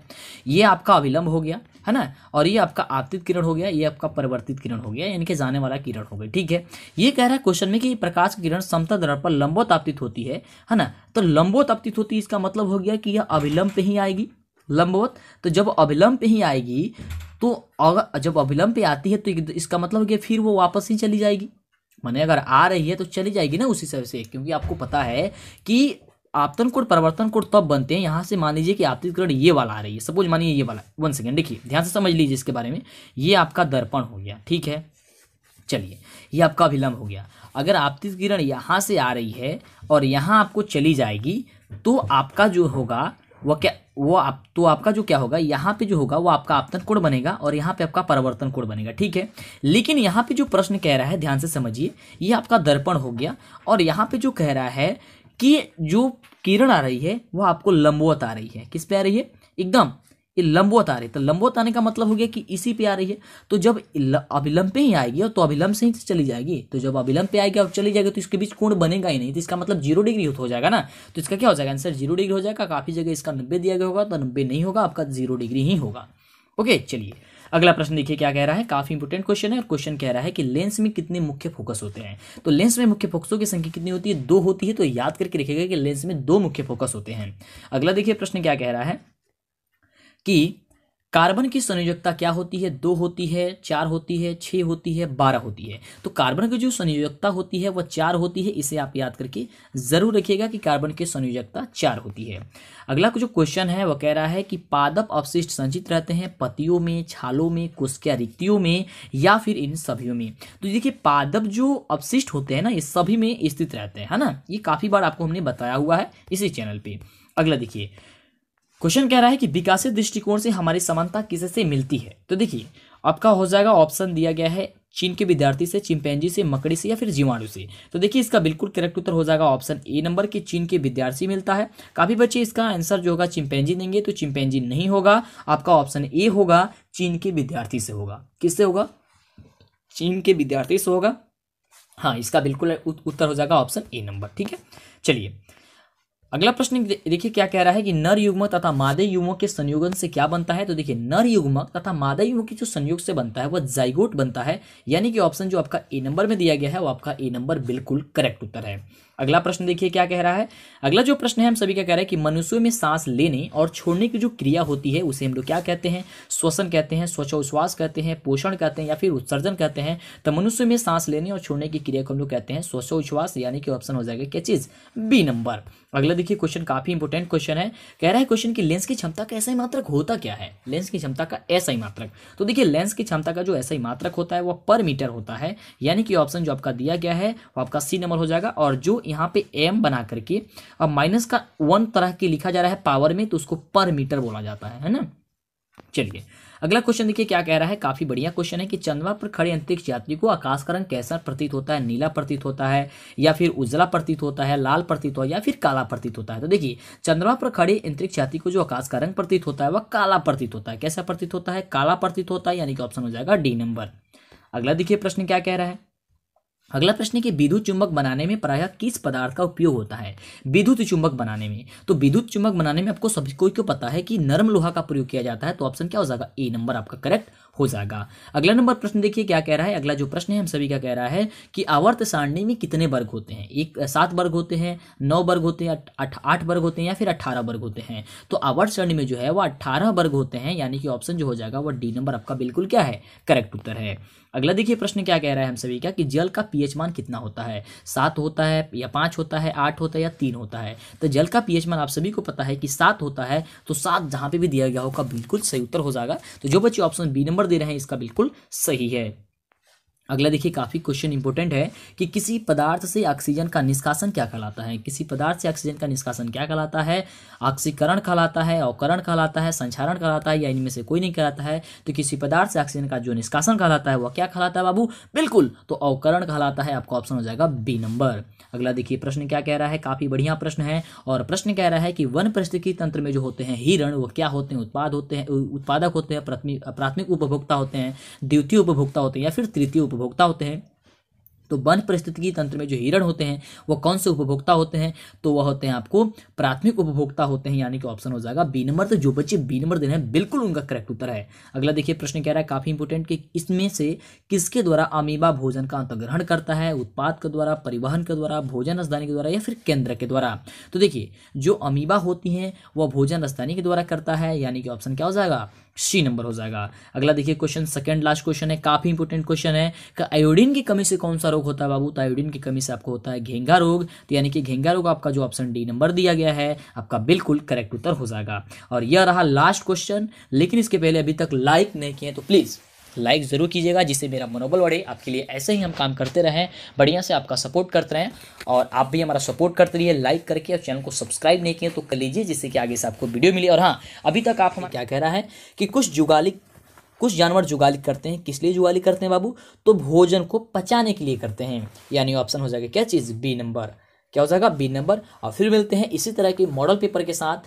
ये आपका अविलंब हो गया, है ना? और ये आपका आपतित किरण हो गया, ये आपका परिवर्तित किरण हो गया, यानी कि जाने वाला किरण हो गया। ठीक है? ये कह रहा है क्वेश्चन में कि प्रकाश किरण समतल दर्पण पर लंबोत आपतित होती है है ना? तो लंबोत आपतित होती है, इसका मतलब हो गया कि यह अविलंब पे ही आएगी। लंबवत तो जब अविलंब पे ही आएगी तो अगर जब अभिलंब पे आती है तो इसका मतलब कि फिर वो वापस ही चली जाएगी। माने अगर आ रही है तो चली जाएगी ना उसी तरह से, क्योंकि आपको पता है कि आपतन कोड, परिवर्तन कोड तब बनते हैं, यहाँ से मान लीजिए कि आपतित किरण ये वाला आ रही है। सपोज़ मानिए ये वाला वन सेकेंड देखिए, ध्यान से समझ लीजिए इसके बारे में। ये आपका दर्पण हो गया, ठीक है? चलिए, ये आपका अभिलंब हो गया। अगर आपतित किरण यहाँ से आ रही है और यहाँ आपको चली जाएगी तो आपका जो होगा वह क्या वो आप तो आपका जो क्या होगा, यहाँ पे जो होगा, वो आपका आपतन कोण बनेगा और यहाँ पे आपका परिवर्तन कोण बनेगा, ठीक है? लेकिन यहाँ पे जो प्रश्न कह रहा है, ध्यान से समझिए, ये आपका दर्पण हो गया और यहाँ पे जो कह रहा है कि जो किरण आ रही है, वो आपको लंबवत आ रही है। किस पे आ रही है? एकदम ये लंबवत आ रही तो लंबवत आने का मतलब हो गया कि इसी पे आ रही है। तो जब अभिलंब पे ही आएगी तो अभिलंब से ही चली जाएगी। तो जब अभिलंब पे आएगी और चली जाएगी तो इसके बीच कोण बनेगा ही नहीं। तो इसका मतलब ज़ीरो डिग्री हो जाएगा ना। तो इसका क्या हो जाएगा? आंसर ज़ीरो डिग्री हो जाएगा। काफ़ी जगह इसका नब्बे दिया गया होगा। तो नब्बे नहीं होगा, आपका ज़ीरो डिग्री ही होगा। ओके, चलिए। अगला प्रश्न देखिए, क्या कह रहा है? काफ़ी इंपोर्टेंट क्वेश्चन है और क्वेश्चन कह रहा है कि लेंस में कितने मुख्य फोकस होते हैं? तो लेंस में मुख्य फोकसों की संख्या कितनी होती है? दो होती है। तो याद करके रखिएगा कि लेंस में दो मुख्य फोकस होते हैं। अगला देखिए प्रश्न क्या कह रहा है? कि कार्बन की संयोजकता क्या होती है? दो होती है, चार होती है छः होती है, बारह होती है। तो कार्बन की जो संयोजकता होती है, वह चार होती है, इसे आप याद करके ज़रूर रखिएगा कि कार्बन की संयोजकता चार होती है। अगला जो क्वेश्चन है, वह कह रहा है कि पादप अवशिष्ट संचित रहते हैं पतियों में, छालों में कुस्किया रिक्तियों में, या फिर इन सभी में। तो देखिए, पादप जो अवशिष्ट होते हैं ना, ये सभी में स्थित रहते हैं, है ना? ये काफ़ी बार आपको हमने बताया हुआ है इसी चैनल पर अगला देखिए क्वेश्चन कह रहा है कि विकासित दृष्टिकोण से हमारी समानता किससे मिलती है? तो देखिए, आपका हो जाएगा ऑप्शन दिया गया है चीन के विद्यार्थी से चिंपैंजी से, मकड़ी से या फिर जीवाणु से। तो देखिए, इसका बिल्कुल करेक्ट उत्तर हो जाएगा ऑप्शन ए नंबर के चीन के विद्यार्थी मिलता है। काफ़ी बच्चे इसका आंसर जो होगा चिंपैंजी देंगे तो चिंपैंजी नहीं होगा। आपका ऑप्शन ए होगा, चीन के विद्यार्थी से होगा। किससे होगा? चीन के विद्यार्थी से होगा। हाँ इसका बिल्कुल उत्तर हो जाएगा ऑप्शन ए नंबर ठीक है? चलिए अगला प्रश्न देखिए क्या कह रहा है कि नर युग्मक तथा मादे युग्मक के संयोगन से क्या बनता है? तो देखिए, नर युग्मक तथा मादे युग्मक के जो संयोग से बनता है, वह जाइगोट बनता है। यानी कि ऑप्शन जो आपका ए नंबर में दिया गया है, वो आपका ए नंबर बिल्कुल करेक्ट उत्तर है। अगला प्रश्न देखिए क्या कह रहा है। अगला जो प्रश्न है, हम सभी क्या कह रहे हैं कि मनुष्यों में सांस लेने और छोड़ने की जो क्रिया होती है, उसे हम लोग क्या कहते हैं? श्वसन कहते हैं स्वचोश्वास कहते हैं, पोषण कहते हैं या फिर उत्सर्जन कहते हैं। तो मनुष्य में सांस लेने और छोड़ने की क्रिया को हम लोग कहते हैं स्वचोश्वास यानी कि ऑप्शन हो जाएगा क्या चीज़? B number. अगला देखिए क्वेश्चन काफ़ी इंपोर्टेंट क्वेश्चन है। कह रहा है क्वेश्चन की लेंस की क्षमता का ऐसा मात्रक होता क्या है? लेंस की क्षमता का ऐसा ही मात्रक। तो देखिए लेंस की क्षमता का जो ऐसा ही मात्रक होता है वो पर मीटर होता है। यानी कि ऑप्शन जो आपका दिया गया है, वो आपका सी नंबर हो जाएगा। और जो यहाँ पे एम बना करके, अब माइनस का वन तरह के लिखा जा रहा है पावर में तो उसको पर मीटर बोला जाता है है ना? चलिए, अगला क्वेश्चन देखिए क्या कह रहा है। काफ़ी बढ़िया क्वेश्चन है कि चंद्रमा पर खड़े अंतरिक्ष यात्री को आकाश का रंग कैसा प्रतीत होता है? नीला प्रतीत होता है, या फिर उजला प्रतीत होता है, लाल प्रतीत होता है, या फिर काला प्रतीत होता है? तो देखिए चंद्रमा पर खड़े अंतरिक्ष यात्री को जो आकाश का रंग प्रतीत होता है, वह काला प्रतीत होता है। कैसा प्रतीत होता है? काला प्रतीत होता है, यानी कि ऑप्शन हो जाएगा डी नंबर अगला देखिए प्रश्न क्या कह रहा है। अगला प्रश्न है कि विद्युत चुंबक बनाने में प्रायः किस पदार्थ का उपयोग होता है? विद्युत चुंबक बनाने में। तो विद्युत चुंबक बनाने में आपको सभी कोई को पता है कि नरम लोहा का प्रयोग किया जाता है? तो ऑप्शन क्या हो जाएगा? ए नंबर आपका करेक्ट हो जाएगा। अगला नंबर प्रश्न देखिए क्या कह रहा है। अगला जो प्रश्न है, हम सभी का कह रहा है कि आवर्त सारणी में कितने वर्ग होते हैं? एक, सात वर्ग होते हैं, नौ वर्ग होते हैं आठ वर्ग होते हैं या फिर अट्ठारह वर्ग होते हैं? तो आवर्त सारणी में जो है, वो अट्ठारह वर्ग होते हैं, यानी कि ऑप्शन जो हो जाएगा, वो डी नंबर आपका बिल्कुल क्या है? करेक्ट उत्तर है। अगला देखिए प्रश्न क्या कह रहा है हम सभी का कि जल का पीएच मान कितना होता है? सात होता है या पाँच होता है, आठ होता है या तीन होता है? तो जल का पीएच मान आप सभी को पता है कि सात होता है तो सात जहाँ पे भी दिया गया होगा, बिल्कुल सही उत्तर हो जाएगा। तो जो बच्चे ऑप्शन बी नंबर दे रहे हैं, इसका बिल्कुल सही है। अगला देखिए, काफ़ी क्वेश्चन इंपॉर्टेंट है कि किसी पदार्थ से ऑक्सीजन का निष्कासन क्या कहलाता है? किसी पदार्थ से ऑक्सीजन का निष्कासन क्या कहलाता है? ऑक्सीकरण कहलाता है, अवकरण कहलाता है संचारण कहलाता है या इनमें से कोई नहीं कहलाता है तो किसी पदार्थ से ऑक्सीजन का जो निष्कासन कहलाता है, वह क्या कहलाता है बाबू? बिल्कुल तो अवकरण कहलाता है, आपका ऑप्शन हो जाएगा बी नंबर अगला देखिए, प्रश्न क्या कह रहा है? काफ़ी बढ़िया प्रश्न है, और प्रश्न कह रहा है कि वन परिस्थिति तंत्र में जो होते हैं, हिरण, वो क्या होते हैं? उत्पाद होते हैं उत्पादक होते हैं प्राथमिक उपभोक्ता होते हैं, द्वितीय उपभोक्ता होते हैं या फिर तृतीय उपभोक्ता होते हैं तो वन परिस्थितिकी तंत्र में जो हिरण होते हैं, वो कौन से उपभोक्ता होते हैं? तो वह होते हैं आपको प्राथमिक उपभोक्ता होते हैं, यानी कि ऑप्शन हो जाएगा बी नंबर तो जो बच्चे बी नंबर हैं, बिल्कुल उनका करेक्ट उत्तर है। अगला देखिए, प्रश्न कह रहा है, काफ़ी इंपोर्टेंट कि इसमें से किसके द्वारा अमीबा भोजन का अंतग्रहण करता है? उत्पाद के द्वारा, परिवहन के द्वारा, भोजन रसदानी के द्वारा या फिर केंद्र के द्वारा? तो देखिए, जो अमीबा होती है, वह भोजन रसदानी के द्वारा करता है, यानी कि ऑप्शन क्या हो जाएगा? सी नंबर हो जाएगा। अगला देखिए क्वेश्चन सेकंड लास्ट क्वेश्चन है, काफ़ी इंपोर्टेंट क्वेश्चन है कि आयोडीन की कमी से कौन सा रोग होता है बाबू? तो आयोडीन की कमी से आपको होता है घेंगा रोग। तो यानी कि घेंगा रोग आपका जो ऑप्शन डी नंबर दिया गया है, आपका बिल्कुल करेक्ट उत्तर हो जाएगा। और यह रहा लास्ट क्वेश्चन लेकिन इसके पहले अभी तक लाइक नहीं किए तो प्लीज़ लाइक ज़रूर कीजिएगा, जिससे मेरा मनोबल बढ़े। आपके लिए ऐसे ही हम काम करते रहें, बढ़िया से आपका सपोर्ट करते रहें। और आप भी हमारा सपोर्ट करते रहिए लाइक करके और चैनल को सब्सक्राइब नहीं किए तो कर लीजिए, जिससे कि आगे से आपको वीडियो मिले। और हाँ अभी तक आप हम क्या कह रहा है कि कुछ जुगाली कुछ जानवर जुगाली करते हैं। किस लिए जुगाली करते हैं बाबू? तो भोजन को पचाने के लिए करते हैं। यानी ऑप्शन हो जाएगा क्या चीज़? बी नंबर क्या हो जाएगा? बी नंबर और फिर मिलते हैं इसी तरह के मॉडल पेपर के साथ।